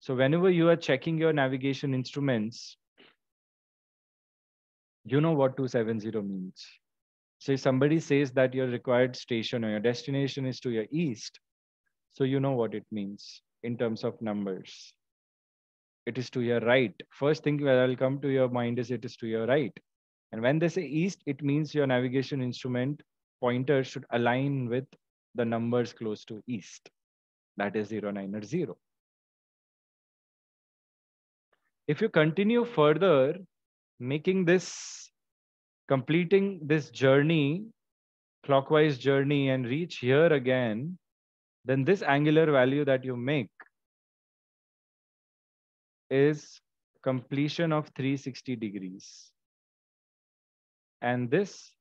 So whenever you are checking your navigation instruments, you know what 270 means. So if somebody says that your required station or your destination is to your east, so you know what it means in terms of numbers. It is to your right. First thing that will come to your mind is it is to your right. And when they say east, it means your navigation instrument pointer should align with the numbers close to east. That is 0, 9 or 0. If you continue further, making this completing this journey, clockwise journey, and reach here again, then this angular value that you make is completion of 360 degrees. And this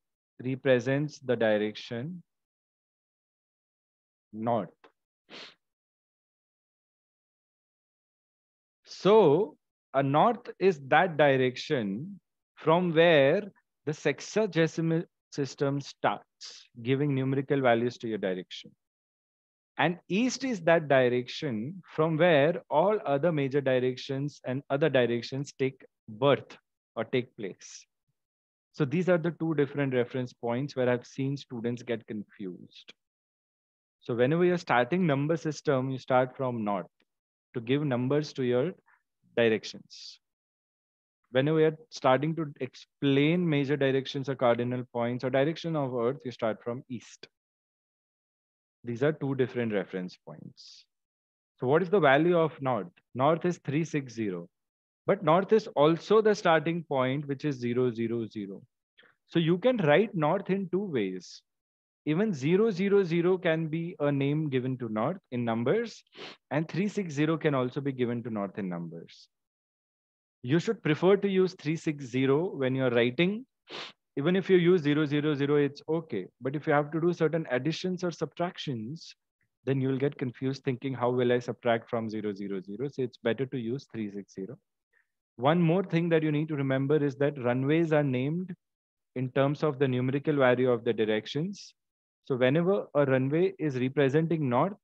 represents the direction north. So a north is that direction from where the sexagesimal system starts giving numerical values to your direction. And east is that direction from where all other major directions and other directions take birth or take place. So these are the two different reference points where I've seen students get confused. So whenever you're starting number system, you start from north to give numbers to your directions whenever we are starting to explain major directions or cardinal points or direction of Earth, you start from east. These are two different reference points. So what is the value of north? North is 360. But north is also the starting point, which is 000. So you can write north in two ways. Even 000 can be a name given to north in numbers, and 360 can also be given to north in numbers you should prefer to use 360 when you're writing. Even if you use 000, it's okay. But if you have to do certain additions or subtractions, then you'll get confused thinking, how will I subtract from 000? So it's better to use 360. One more thing that you need to remember is that runways are named in terms of the numerical value of the directions. So whenever a runway is representing north,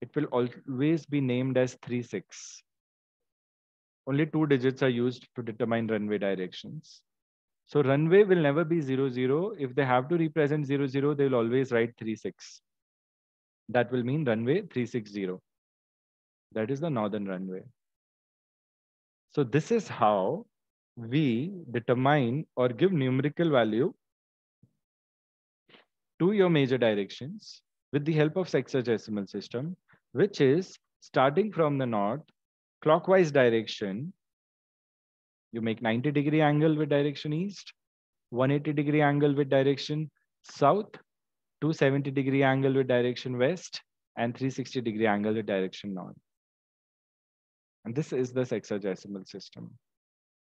it will always be named as 36 only two digits are used to determine runway directions. So runway will never be 0, 0. If they have to represent 0, 0, they will always write 3, 6. That will mean runway 360. That is the northern runway. So this is how we determine or give numerical value to your major directions with the help of sexagesimal system, which is starting from the north, clockwise direction, you make 90 degree angle with direction east, 180 degree angle with direction south, 270 degree angle with direction west, and 360 degree angle with direction north. And this is the sexagesimal system,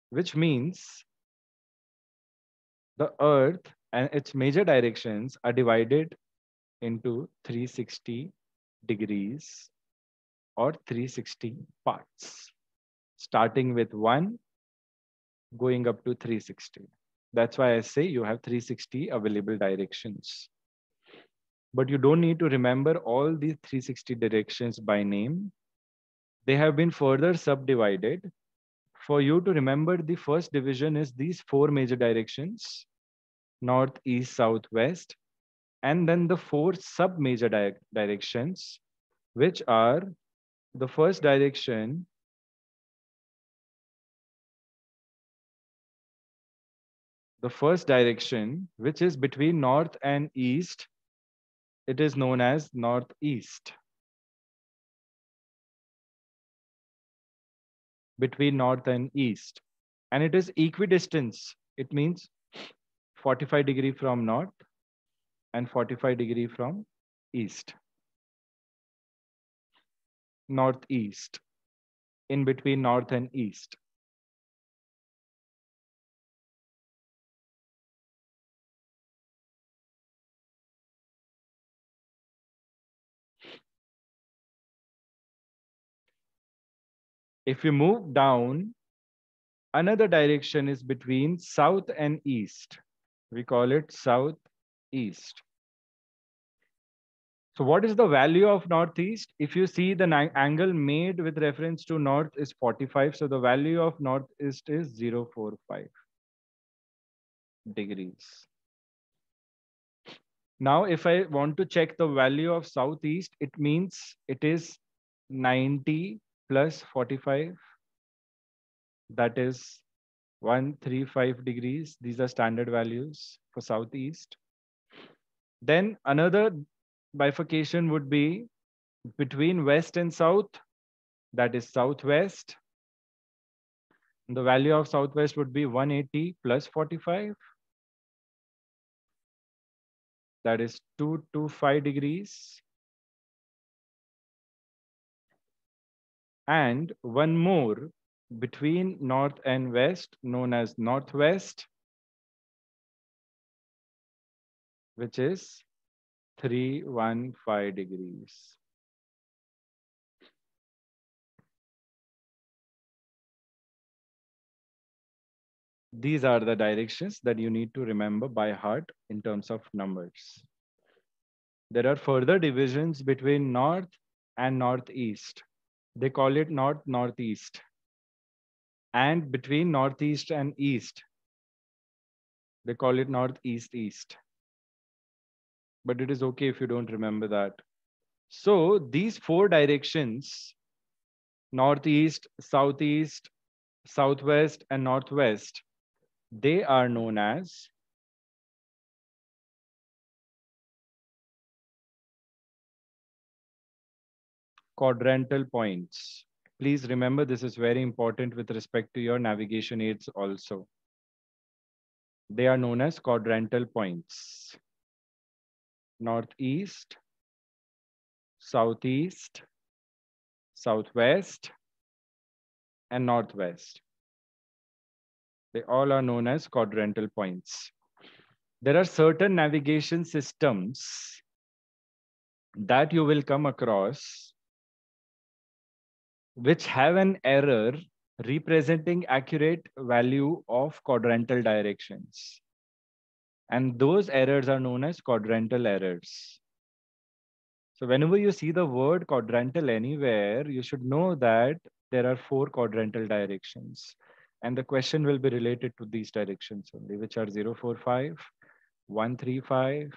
which means the earth and its major directions are divided into 360 degrees or 360 parts, starting with one, going up to 360. That's why I say you have 360 available directions. But you don't need to remember all these 360 directions by name. They have been further subdivided. For you to remember, the first division is these four major directions, north, east, south, west, and then the four sub major di directions, which are the first direction the first direction, which is between north and east, it is known as northeast. Between north and east. And it is equidistance. It means 45 degree from north and 45 degree from east. Northeast. In between north and east. If you move down, another direction is between south and east. We call it southeast. So what is the value of northeast? If you see the angle made with reference to north is 45. So the value of northeast is 045 degrees. Now, if I want to check the value of southeast, it means it is 90 plus 45. That is 135 degrees. These are standard values for southeast. Then another bifurcation would be between west and south, that is southwest. The value of southwest would be 180 plus 45. That is 225 degrees. And one more between north and west known as northwest, which is 315 degrees. These are the directions that you need to remember by heart in terms of numbers. There are further divisions between north and northeast. They call it north northeast. And between northeast and east, they call it northeast east but it is okay if you don't remember that. So these four directions, northeast, southeast, southwest, and northwest, they are known as quadrantal points. Please remember this is very important with respect to your navigation aids also. They are known as quadrantal points northeast, southeast, southwest, and northwest. They all are known as quadrantal points. There are certain navigation systems that you will come across which have an error representing accurate value of quadrantal directions. And those errors are known as quadrantal errors. So whenever you see the word quadrantal anywhere, you should know that there are four quadrantal directions. And the question will be related to these directions only, which are 045, 135,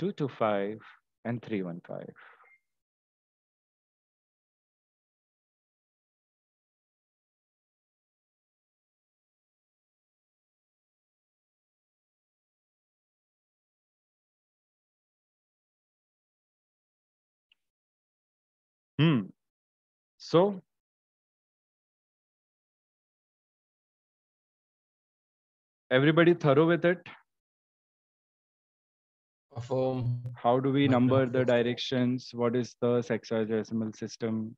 225, and 315. Hmm. So, everybody thorough with it? Affirm. How do we number the directions? What is the sexagesimal system?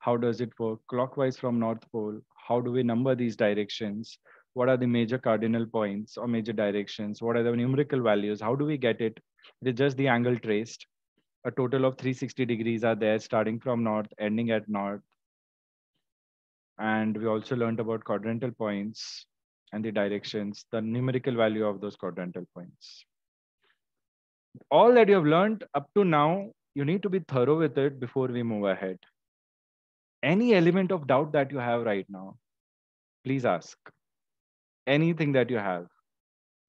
How does it work? Clockwise from North Pole. How do we number these directions? What are the major cardinal points or major directions? What are the numerical values? How do we get it? It is just the angle traced. A total of 360 degrees are there, starting from north, ending at north. And we also learned about quadrantal points and the directions, the numerical value of those quadrantal points. All that you have learned up to now, you need to be thorough with it before we move ahead. Any element of doubt that you have right now, please ask. Anything that you have.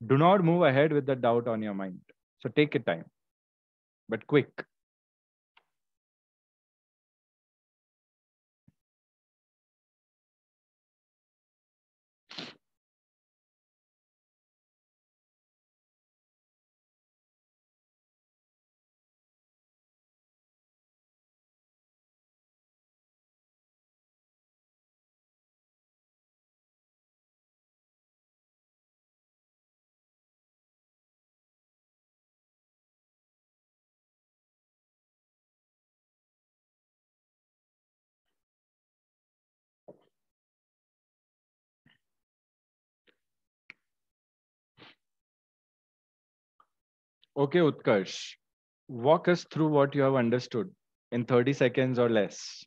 Do not move ahead with the doubt on your mind. So take your time, but quick. Okay, Utkarsh, walk us through what you have understood in 30 seconds or less.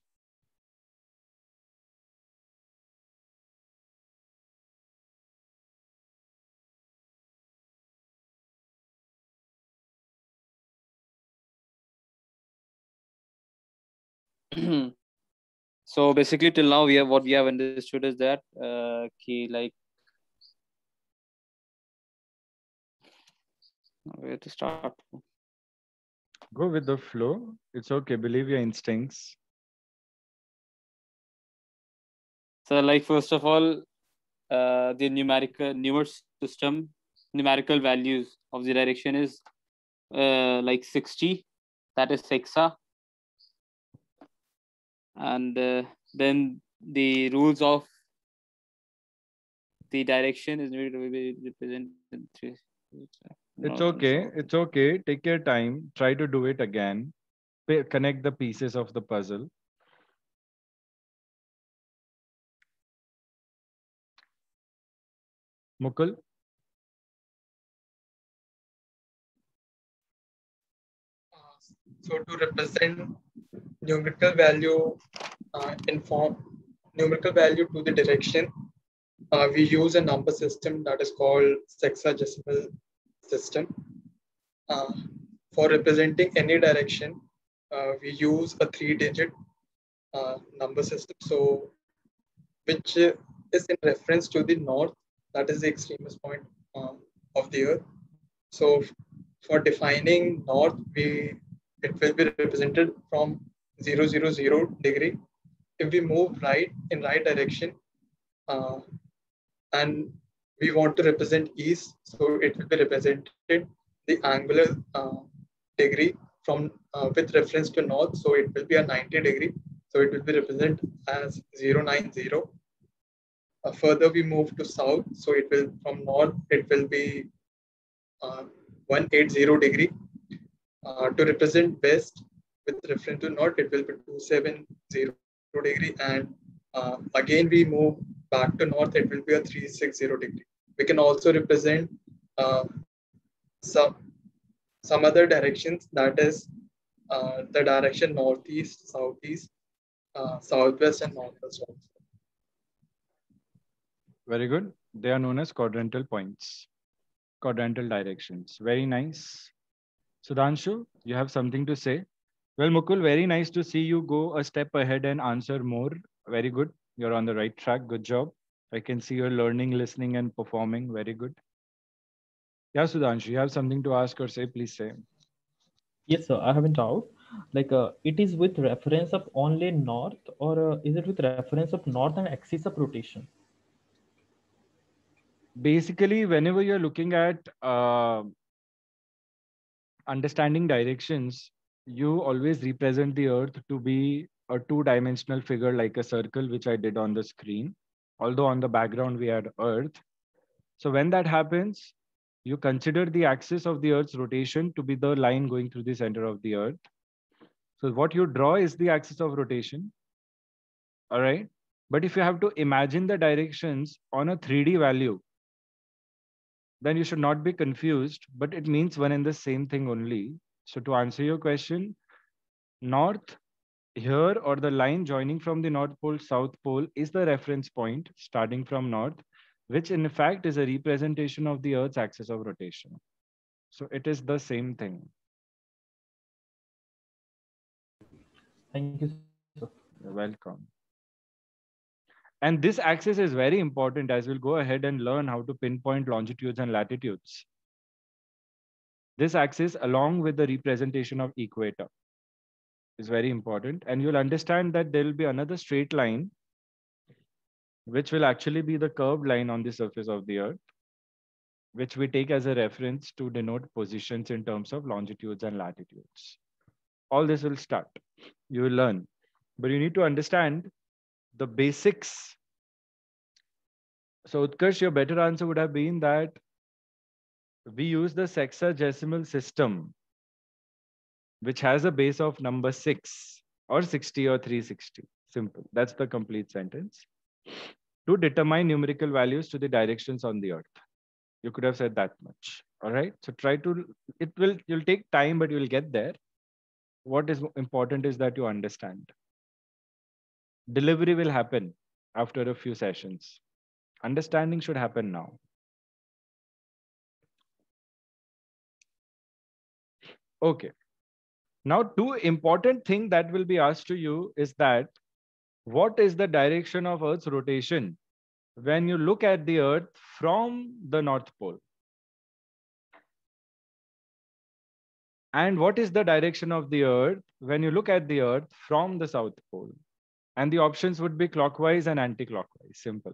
so basically till now we have what we have understood is that uh, key like where to start Go with the flow. It's okay. Believe your instincts. so like first of all uh, the numerical newer system numerical values of the direction is uh, like 60 that is sexa and uh, then the rules of the direction is needed to be represented in three It's okay. It's okay. Take your time. Try to do it again. Pa- Connect the pieces of the puzzle. Mukul? So to represent numerical value uh, in form, numerical value to the direction, uh, we use a number system that is called sexagesimal system. Uh, for representing any direction, uh, we use a three-digit uh, number system. So, which is in reference to the north, that is the extremist point uh, of the earth. So, for defining north, we it will be represented from 0, 0, 0 degree. If we move right in right direction, uh, and we want to represent east, so it will be represented the angular uh, degree from uh, with reference to north, so it will be a 90 degree. So it will be represented as 090. Uh, further, we move to south, so it will from north it will be uh, 180 degree. Uh, to represent west with reference to north, it will be 270 degree, and uh, again we move back to north, it will be a 360 degree. We can also represent uh, some some other directions that is uh, the direction northeast, southeast, uh, southwest, and northwest. also. Very good. They are known as quadrantal points, quadrantal directions. Very nice. Sudhanshu, you have something to say? Well, Mukul, very nice to see you go a step ahead and answer more. Very good. You're on the right track. Good job. I can see you're learning, listening, and performing. Very good. Yeah, Sudhanshu, you have something to ask or say? Please say. Yes, sir. I have a doubt. Like, uh, it is with reference of only north, or uh, is it with reference of north and axis of rotation? basically whenever you're looking at uh, understanding directions you always represent the earth to be a two-dimensional figure like a circle, which I did on the screen. Although on the background we had Earth. So when that happens, you consider the axis of the Earth's rotation to be the line going through the center of the Earth. So what you draw is the axis of rotation. All right. But if you have to imagine the directions on a 3D value, then you should not be confused, but it means one and the same thing only. So to answer your question, north here or the line joining from the North Pole, South Pole is the reference point starting from north, which in fact is a representation of the Earth's axis of rotation. So it is the same thing. Thank you. Sir. You're welcome. And this axis is very important as we'll go ahead and learn how to pinpoint longitudes and latitudes. This axis along with the representation of equator is very important. And you'll understand that there will be another straight line, which will actually be the curved line on the surface of the earth, which we take as a reference to denote positions in terms of longitudes and latitudes. All this will start. You will learn. But you need to understand the basics. So Utkarsh, your better answer would have been that we use the sexagesimal system, which has a base of number six or 60 or 360. Simple. That's the complete sentence. To determine numerical values to the directions on the earth. You could have said that much. All right. So try to, it will, you'll take time, but you'll get there. What is important is that you understand delivery will happen after a few sessions. Understanding should happen now. Okay. Now, two important thing that will be asked to you is that what is the direction of Earth's rotation when you look at the Earth from the North Pole? And what is the direction of the Earth when you look at the Earth from the South Pole? And the options would be clockwise and anti-clockwise, simple.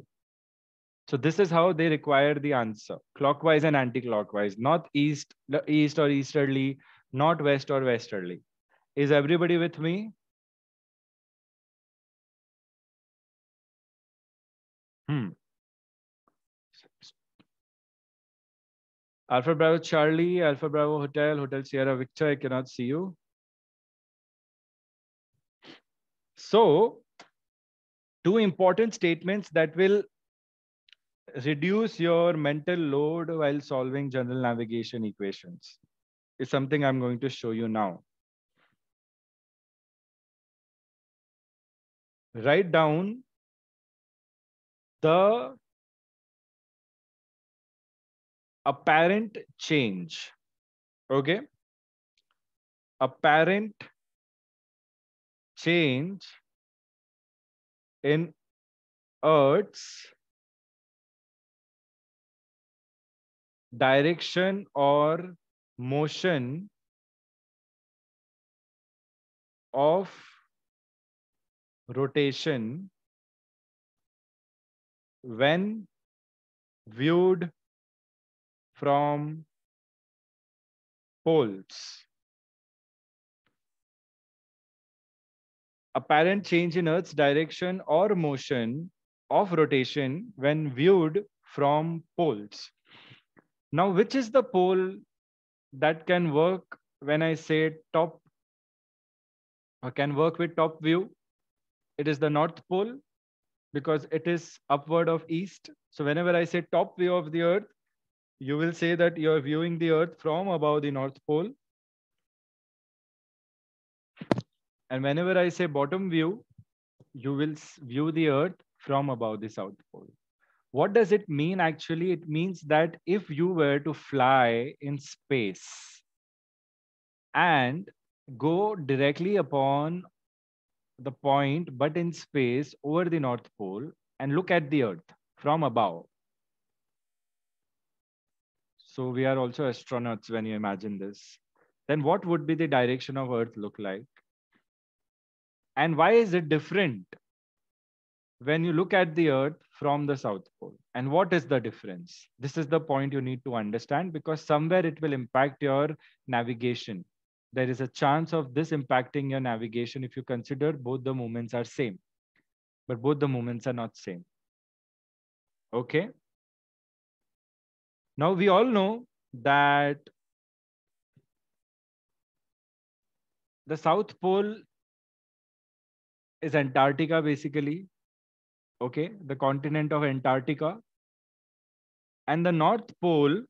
So this is how they require the answer, clockwise and anti-clockwise, not east, east or easterly, not west or westerly. Is everybody with me? Hmm. Alpha Bravo Charlie, Alpha Bravo Hotel, Hotel Sierra Victor, I cannot see you. So two important statements that will reduce your mental load while solving general navigation equations is something I'm going to show you now. Write down the apparent change. Okay. Apparent change in Earth's direction or motion of rotation when viewed from poles. apparent change in Earth's direction or motion of rotation when viewed from poles. Now, which is the pole that can work when I say top or can work with top view? It is the North Pole because it is upward of east. So whenever I say top view of the Earth, you will say that you're viewing the Earth from above the North Pole. And whenever I say bottom view, you will view the earth from above the south pole. What does it mean actually? It means that if you were to fly in space and go directly upon the point, but in space over the North Pole and look at the earth from above. So we are also astronauts when you imagine this. Then what would be the direction of earth look like? And why is it different when you look at the Earth from the South Pole? And what is the difference? This is the point you need to understand because somewhere it will impact your navigation. there is a chance of this impacting your navigation if you consider both the movements are same. But both the movements are not same. Okay. Now we all know that the South Pole is Antarctica basically. Okay, the continent of Antarctica. And the North Pole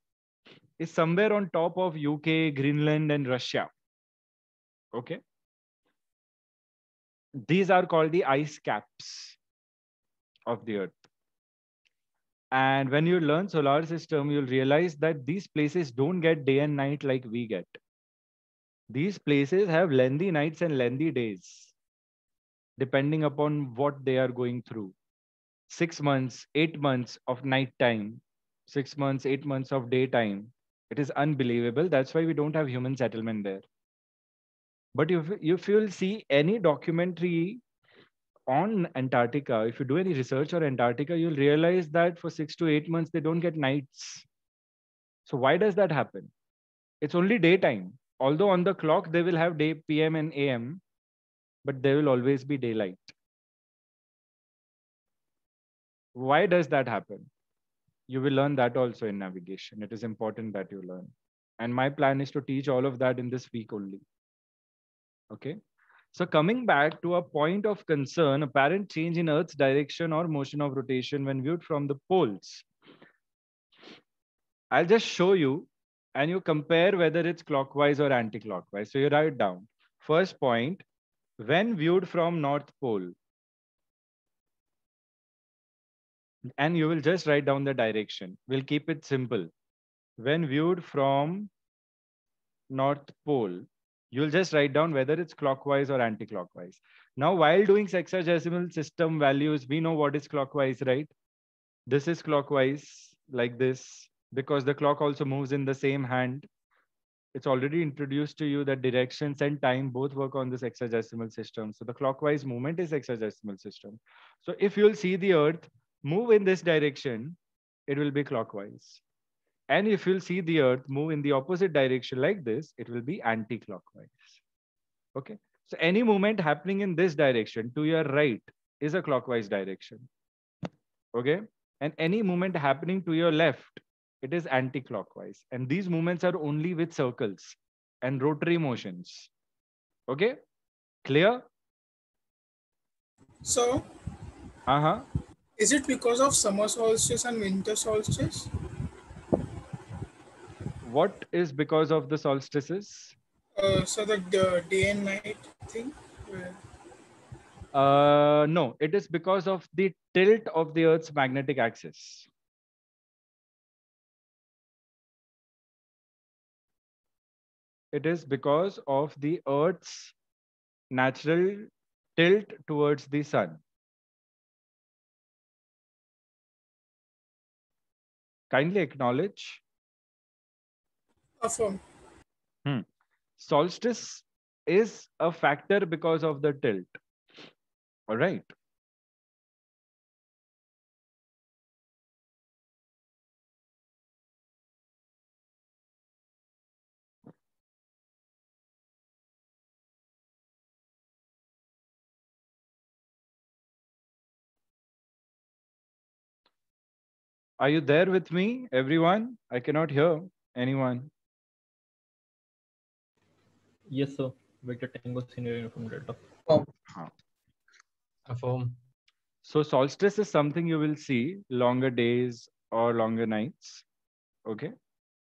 is somewhere on top of UK, Greenland, and Russia. Okay. These are called the ice caps of the Earth. And when you learn solar system, you'll realize that these places don't get day and night like we get. These places have lengthy nights and lengthy days, depending upon what they are going through. Six months, eight months of night time, six months, eight months of daytime. It is unbelievable. That's why we don't have human settlement there. But if, if you'll see any documentary on Antarctica, if you do any research on Antarctica, you'll realize that for six to eight months, they don't get nights. So why does that happen? It's only daytime. Although on the clock, they will have day PM and AM, but there will always be daylight. Why does that happen? You will learn that also in navigation. It is important that you learn. And my plan is to teach all of that in this week only. Okay. So coming back to a point of concern, apparent change in Earth's direction or motion of rotation when viewed from the poles. I'll just show you and you compare whether it's clockwise or anti-clockwise. So you write down. First point, when viewed from North Pole. And you will just write down the direction. We'll keep it simple. When viewed from North Pole, you'll just write down whether it's clockwise or anti-clockwise. Now, while doing sexagesimal system values, we know what is clockwise, right? This is clockwise like this because the clock also moves in the same hand. It's already introduced to you that directions and time both work on this hexadecimal system. So the clockwise movement is hexadecimal system. So if you'll see the earth move in this direction, it will be clockwise. And if you'll see the earth move in the opposite direction like this, it will be anti-clockwise. Okay. So any movement happening in this direction to your right is a clockwise direction. Okay. And any movement happening to your left, it is anti-clockwise. And these movements are only with circles and rotary motions. Okay. Clear? So, Uh-huh. Is it because of summer solstice and winter solstice? What is because of the solstices? Uh, so the, the day and night thing? Uh, no, it is because of the tilt of the Earth's magnetic axis. It is because of the Earth's natural tilt towards the sun. Kindly acknowledge. Affirm. Hmm. Solstice is a factor because of the tilt. All right. Are you there with me, everyone? I cannot hear anyone. Yes, sir. Victor Tango Sierra Uniform Delta. Affirm. So solstice is something you will see longer days or longer nights. Okay.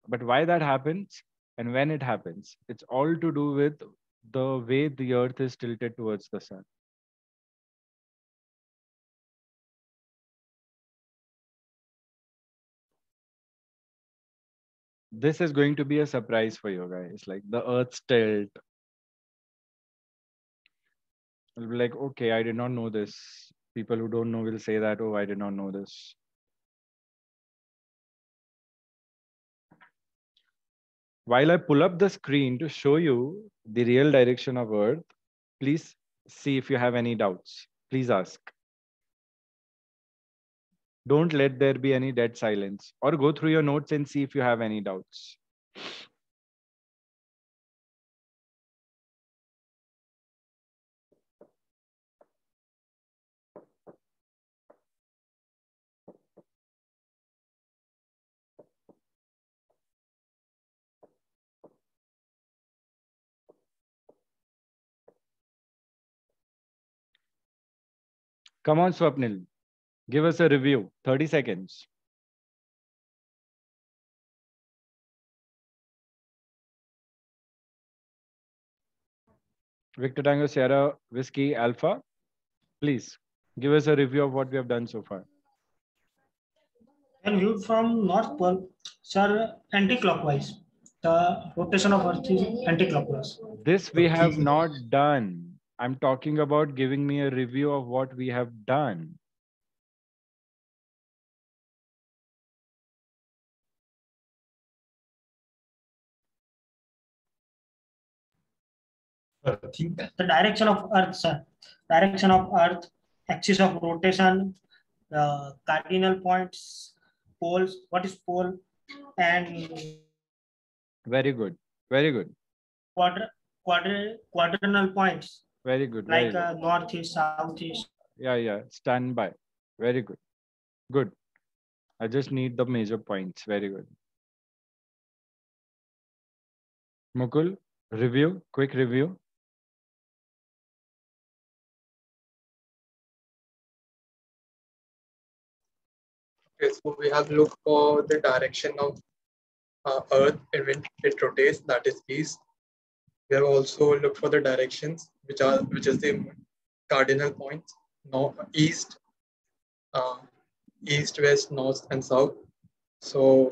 But why that happens and when it happens, it's all to do with the way the earth is tilted towards the sun. This is going to be a surprise for you guys, like the earth's tilt. You'll be like, okay, I did not know this. People who don't know will say that, oh, I did not know this. While I pull up the screen to show you the real direction of Earth, please see if you have any doubts. Please ask. Don't let there be any dead silence or go through your notes and see if you have any doubts. Come on, Swapnil. Give us a review. 30 seconds. Victor Tango Sierra Whiskey Alpha. Please give us a review of what we have done so far. and viewed from North Pole, sir, anti-clockwise. The rotation of Earth is anti-clockwise. This we have not done. I'm talking about giving me a review of what we have done. The direction of Earth, sir. Direction of Earth, axis of rotation, the cardinal points, poles. What is pole? And Very good. Very good. quadr quadr quadrantal points Very good. Very like good. uh, northeast, southeast. Yeah, yeah. Stand by. Very good. Good. I just need the major points. Very good. Mukul, review, quick review. Okay, so we have looked for the direction of uh, Earth in which it rotates, that is east. We have also looked for the directions, which are which is the cardinal points, north, east, uh, east, west, north, and south. So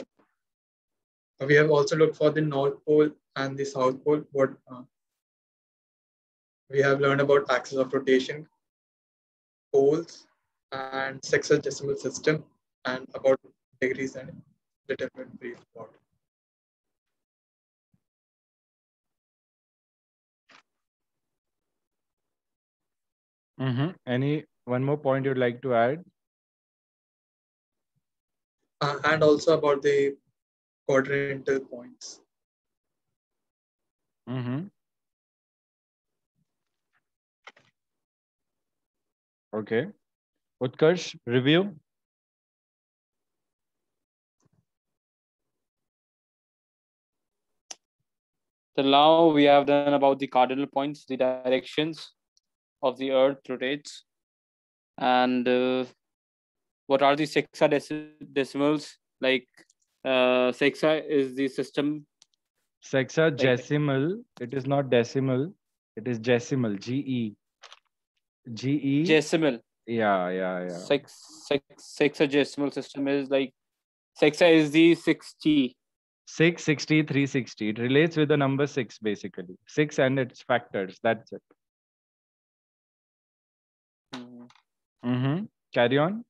we have also looked for the north pole and the south pole. What uh, we have learned about axis of rotation, poles, and sexagesimal system, and about degrees and little bit brief about. Mm-hmm. Any one more point you'd like to add? Uh, and also about the quadrantal points. Mm-hmm. Okay. Utkarsh, review. So now we have done about the cardinal points, the directions of the Earth rotates, and uh, what are the sexadecimals? Like uh, sexa is the system. Sexagesimal. It is not decimal. It is decimal. G E. G E. Decimal. Yeah, yeah, yeah. Sex, sex, sexagesimal system is like sexa is the 60. 660, 360. It relates with the number six, basically. Six and its factors. That's it. Mm-hmm. Carry on.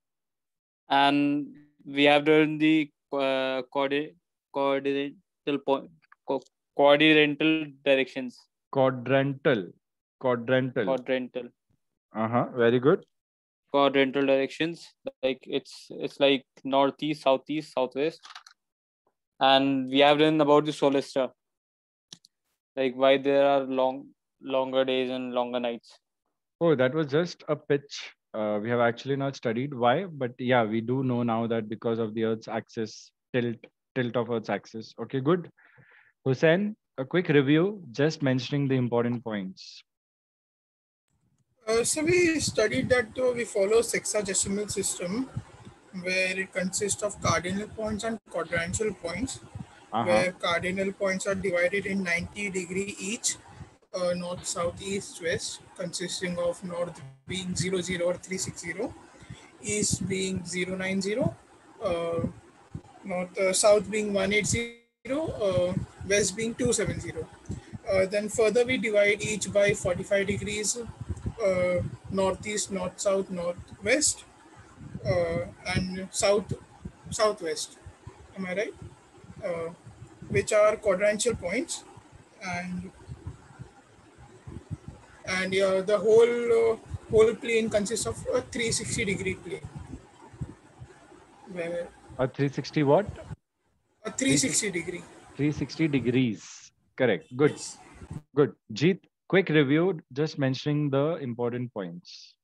and we have done the uh, coordinatal point co- quadrantal directions Quadrantal. Quadrantal. quadrantal Uh-huh. Very good. quadrantal directions like it's it's like northeast southeast southwest and we have done about the solar star like why there are long longer days and longer nights Oh, that was just a pitch. Uh, we have actually not studied why, but yeah, we do know now that because of the Earth's axis tilt, tilt of Earth's axis. Okay, good. Hussein, a quick review, just mentioning the important points. Uh, so we studied that uh, we follow sexagesimal system where it consists of cardinal points and quadrantal points Uh-huh. where cardinal points are divided in 90 degree each uh, north south east west consisting of north being 00 or 360 east being 090 uh, north uh, south being 180 uh, west being 270 uh, then further we divide each by 45 degrees uh, northeast north south northwest and south southwest am i right uh, which are quadrantal points and and yeah, the whole uh, whole plane consists of a 360 degree plane where A 360 what? a 360 degree 360 degrees. Correct. Good. Good. Jeet, quick review, just mentioning the important points.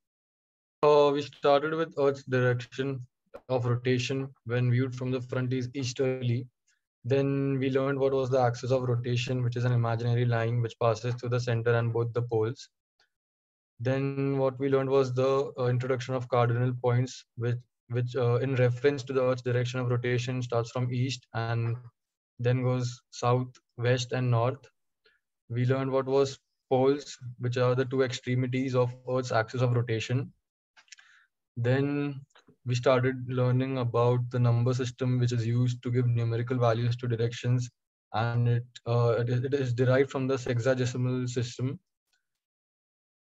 Uh, we started with Earth's direction of rotation when viewed from the front is easterly. Then we learned what was the axis of rotation, which is an imaginary line which passes through the center and both the poles. Then what we learned was the uh, introduction of cardinal points, which which uh, in reference to the Earth's direction of rotation starts from east and then goes south, west, and north. We learned what was poles, which are the two extremities of Earth's axis of rotation. Then we started learning about the number system, which is used to give numerical values to directions, and it, uh, it, it is derived from the sexagesimal system.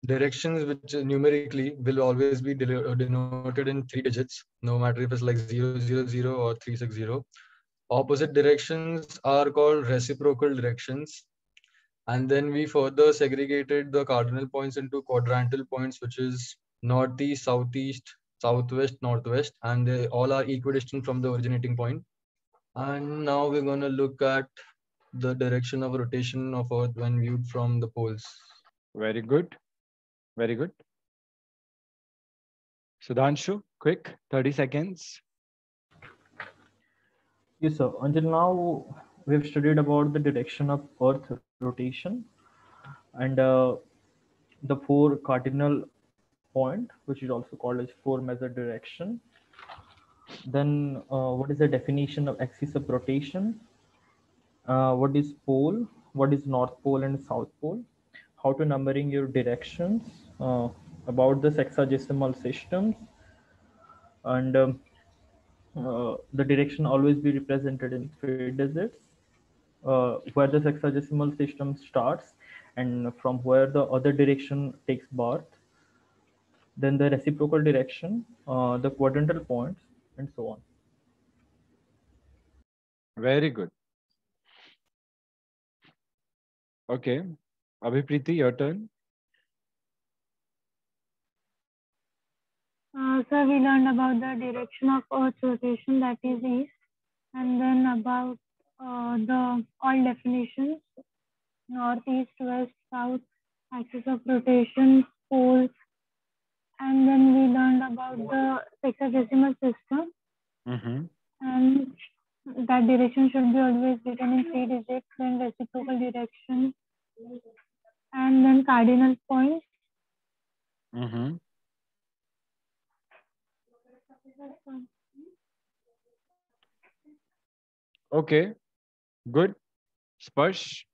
Directions, which numerically will always be uh, denoted in three digits, no matter if it's like 000 or 360. Opposite directions are called reciprocal directions. And then we further segregated the cardinal points into quadrantal points, which is northeast, southeast, southwest, northwest, and they all are equidistant from the originating point. And now we're going to look at the direction of rotation of Earth when viewed from the poles. Very good. Very good. Sudhanshu, quick, 30 seconds. Yes, sir. Until now, we've studied about the direction of Earth rotation and uh, the four cardinal point, which is also called as four major direction. Then uh, what is the definition of axis of rotation? Uh, what is pole? What is north pole and south pole? How to numbering your directions? Uh, about the sexagesimal systems and um, uh, the direction always be represented in three digits uh, where the sexagesimal system starts and from where the other direction takes birth then the reciprocal direction, uh, the quadrantal points, and so on. Very good. Okay. Abhipriti, your turn. Uh, so we learned about the direction of Earth's rotation, that is east, and then about uh, the all definitions, north, east, west, south, axis of rotation, poles, and then we learned about the sexagesimal system. Mm-hmm. And that direction should be always written in three digits, then reciprocal direction, and then cardinal points. Mm-hmm. Okay, good. Sparsh.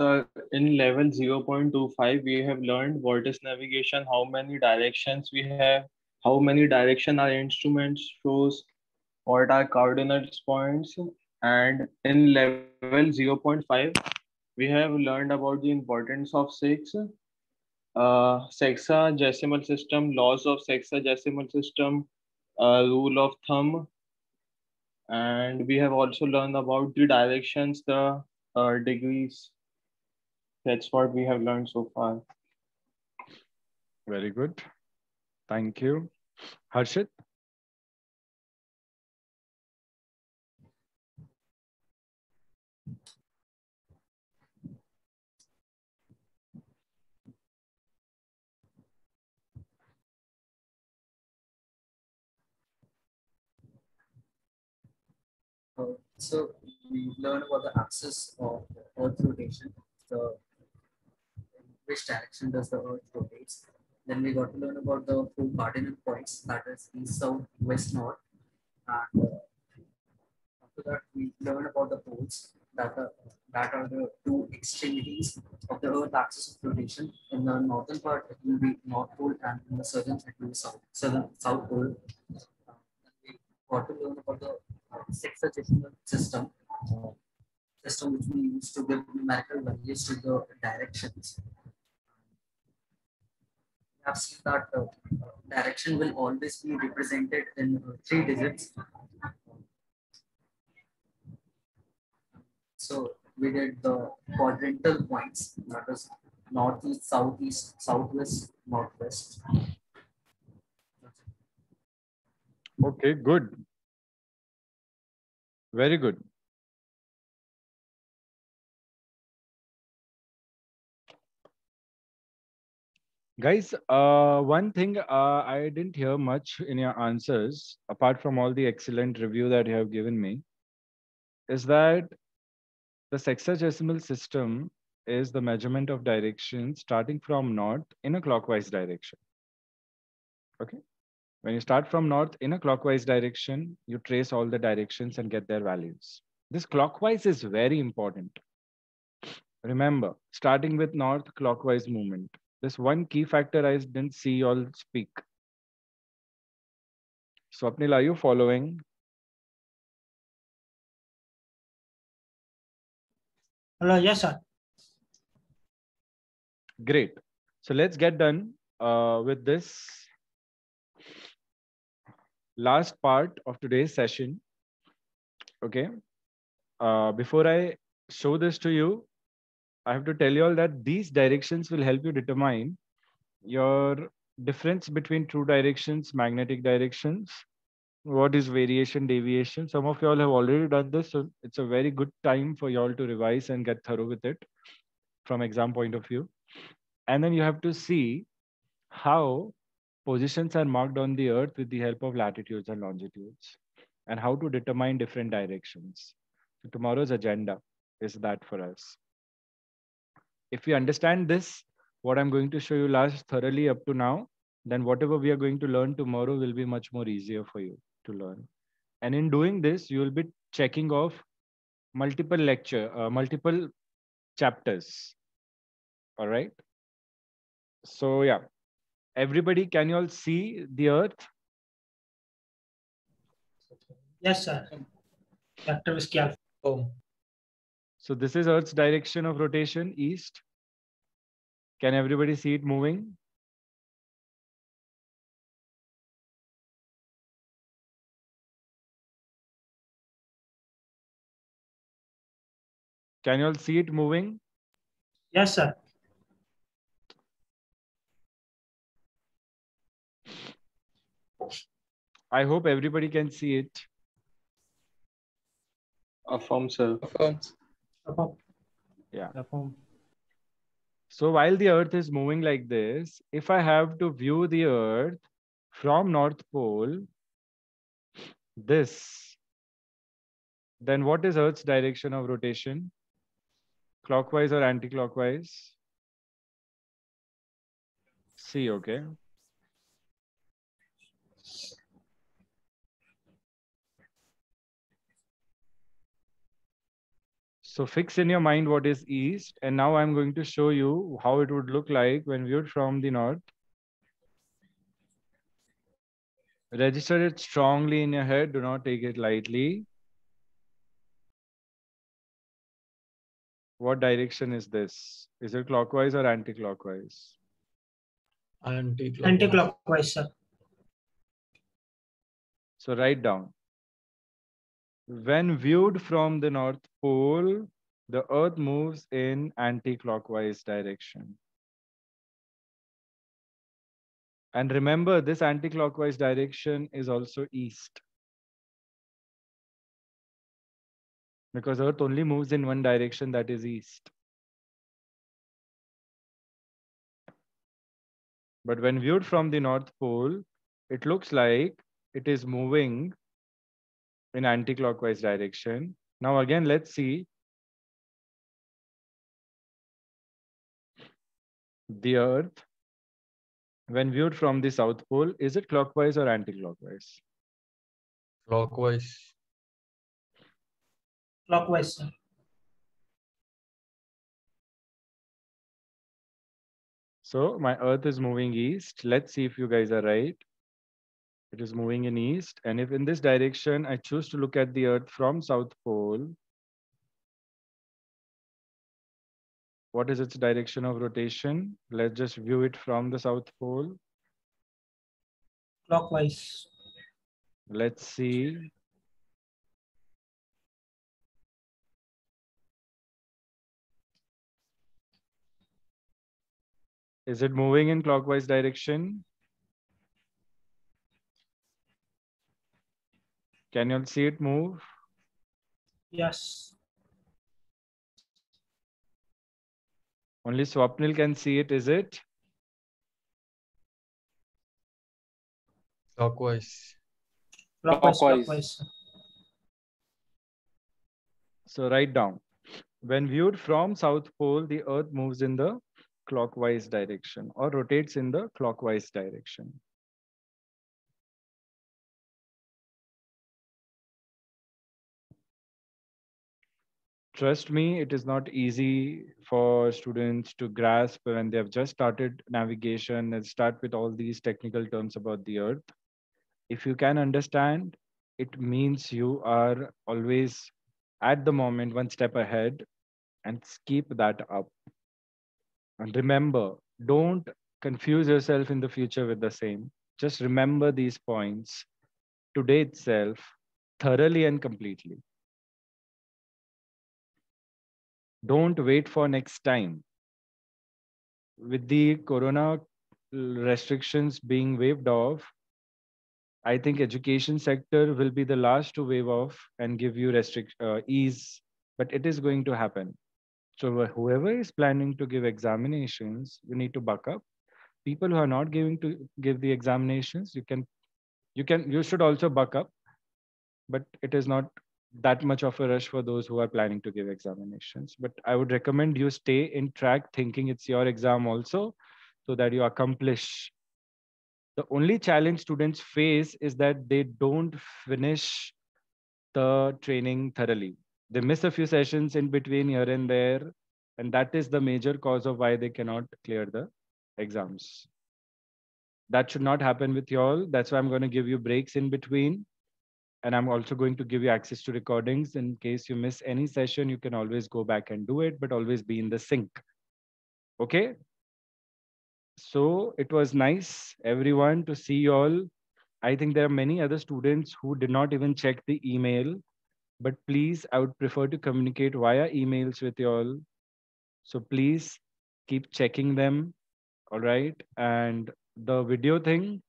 So in level 0.25, we have learned vortex navigation, how many directions we have, how many direction our instruments shows, what are coordinates points. And in level 0.5, we have learned about the importance of six, uh, sexagesimal system, laws of sexagesimal system, uh, rule of thumb. And we have also learned about the directions, the uh, degrees that's what we have learned so far. Very good. Thank you. Harshit? Uh, so we learned about the axis of Earth rotation, the which direction does the Earth rotates. Then we got to learn about the four cardinal points, that is east, south, west, north. And uh, after that, we learn about the poles, that are, that are the two extremities of the Earth axis of rotation. In the northern part, it will be North Pole, and in the southern, it will be South, southern, South Pole. Uh, we got to learn about the sexagesimal system, uh, system which we use to give numerical values to the directions have seen that uh, direction will always be represented in uh, three digits. So we did the quadrantal points, that is northeast, southeast, southwest, northwest. Okay, good. Very good. Guys, uh, one thing uh, I didn't hear much in your answers, apart from all the excellent review that you have given me, is that the sexagesimal system is the measurement of direction starting from north in a clockwise direction. Okay. When you start from north in a clockwise direction, you trace all the directions and get their values. This clockwise is very important. Remember, starting with north clockwise movement. This one key factor I didn't see you all speak. Swapnil, are you following? Hello, yes, sir. Great. So let's get done uh, with this last part of today's session. Okay. Uh, before I show this to you, I have to tell you all that these directions will help you determine your difference between true directions, magnetic directions, what is variation, deviation. Some of you all have already done this, so it's a very good time for you all to revise and get thorough with it from exam point of view. And then you have to see how positions are marked on the earth with the help of latitudes and longitudes and how to determine different directions. So tomorrow's agenda is that for us. If we understand this, what I'm going to show you last thoroughly up to now, then whatever we are going to learn tomorrow will be much more easier for you to learn. And in doing this, you will be checking off multiple lecture, uh, multiple chapters. All right. So yeah, everybody, can you all see the earth? Yes, sir. Delta Alpha. Oh, So this is Earth's direction of rotation, east. Can everybody see it moving? Can you all see it moving? Yes, sir. I hope everybody can see it. Affirm, sir. Yeah. So while the Earth is moving like this, if I have to view the Earth from North Pole, this, then what is Earth's direction of rotation? Clockwise or anti-clockwise? C, okay. So fix in your mind what is east. And now I'm going to show you how it would look like when viewed from the north. Register it strongly in your head. Do not take it lightly. What direction is this? Is it clockwise or anti-clockwise? anti-clockwise. Anti-clockwise, sir. So write down. When viewed from the North Pole, the Earth moves in anti-clockwise direction. And remember, this anti-clockwise direction is also east. Because Earth only moves in one direction, that is east. But when viewed from the North Pole, it looks like it is moving in anti-clockwise direction. Now again, let's see the Earth when viewed from the South Pole. Is it clockwise or anti-clockwise? Clockwise. Clockwise, sir. So my Earth is moving east. Let's see if you guys are right. It is moving in east. And if in this direction, I choose to look at the Earth from South Pole, what is its direction of rotation? Let's just view it from the South Pole. Clockwise. Let's see. Is it moving in clockwise direction? Can you all see it move? Yes. Only Swapnil can see it, is it? Clockwise. Clockwise. Clockwise. Clockwise. So write down. When viewed from South Pole, the Earth moves in the clockwise direction or rotates in the clockwise direction. Trust me, it is not easy for students to grasp when they have just started navigation and start with all these technical terms about the Earth. If you can understand, it means you are always at the moment one step ahead and keep that up. And remember, don't confuse yourself in the future with the same. Just remember these points today itself thoroughly and completely. Don't wait for next time. With the corona restrictions being waived off, I think education sector will be the last to wave off and give you restrict uh, ease, but it is going to happen. So whoever is planning to give examinations, you need to buck up. People who are not giving to give the examinations, you can, you can, you should also buck up, but it is not that much of a rush for those who are planning to give examinations. But I would recommend you stay in track thinking it's your exam also, so that you accomplish the only challenge students face is that they don't finish the training thoroughly. They miss a few sessions in between here and there. And that is the major cause of why they cannot clear the exams. That should not happen with you all. That's why I'm going to give you breaks in between. And I'm also going to give you access to recordings. In case you miss any session, you can always go back and do it, but always be in the sync. Okay, so it was nice, everyone, to see you all. I think there are many other students who did not even check the email, but please, I would prefer to communicate via emails with you all. So please keep checking them. All right. And the video thing,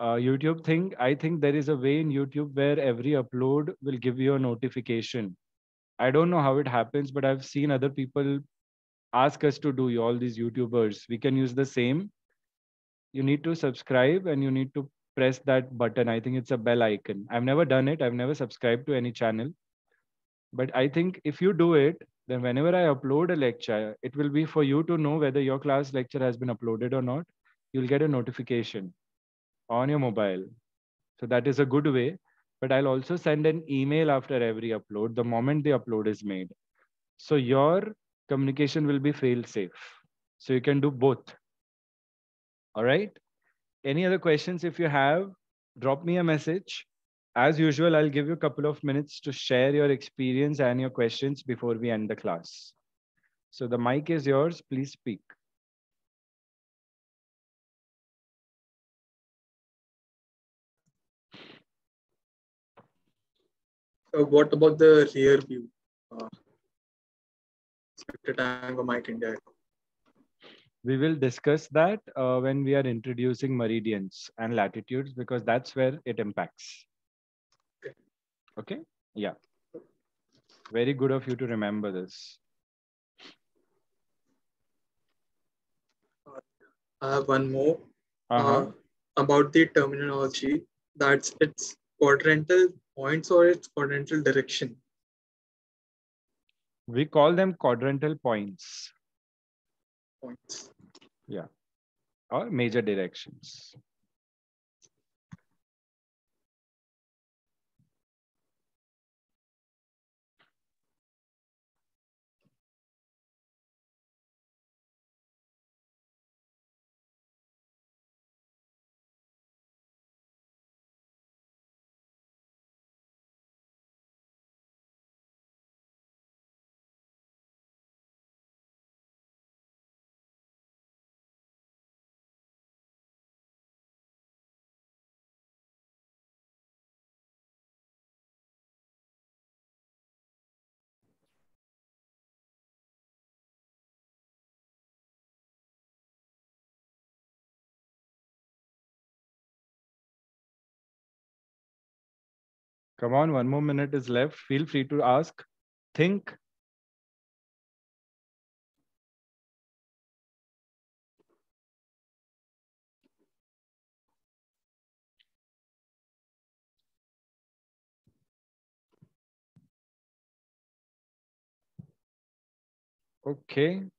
uh, YouTube thing, I think there is a way in YouTube where every upload will give you a notification. I don't know how it happens, but I've seen other people ask us to do all these youtubers we can use the same. You need to subscribe and you need to press that button. I think it's a bell icon. I've never done it. I've never subscribed to any channel. But i think if you do it then whenever i upload a lecture it will be for you to know whether your class lecture has been uploaded or not. You'll get a notification on your mobile so that is a good way but i'll also send an email after every upload the moment the upload is made so your communication will be fail safe. So you can do both. All right. Any other questions? If you have, drop me a message. As usual, I'll give you a couple of minutes to share your experience and your questions before we end the class. So the mic is yours. Please speak. So what about the rear view? Uh, Mike India. We will discuss that uh, when we are introducing meridians and latitudes because that's where it impacts. Okay. okay? Yeah. Very good of you to remember this. I have one more uh -huh. uh, about the terminology. That's its quadrantal points or its quadrantal direction. We call them quadrantal points. Points. Yeah. Or major directions. Come on, one more minute is left. Feel free to ask, think, Okay.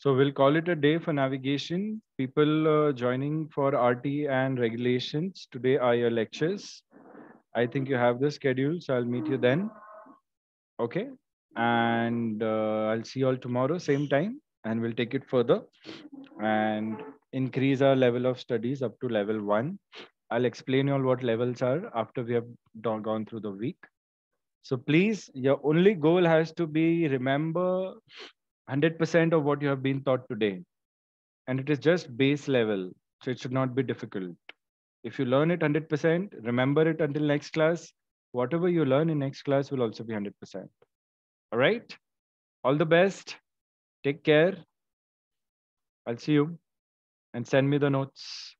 So we'll call it a day for navigation. People uh, joining for RT and regulations today are your lectures. I think you have the schedule, so I'll meet you then. Okay. And uh, I'll see you all tomorrow, same time, and we'll take it further and increase our level of studies up to level one. I'll explain you all what levels are after we have gone through the week. So please, your only goal has to be remember 100% of what you have been taught today. And it is just base level. So it should not be difficult. If you learn it 100%, remember it until next class. Whatever you learn in next class will also be 100%. All right. All the best. Take care. I'll see you and send me the notes.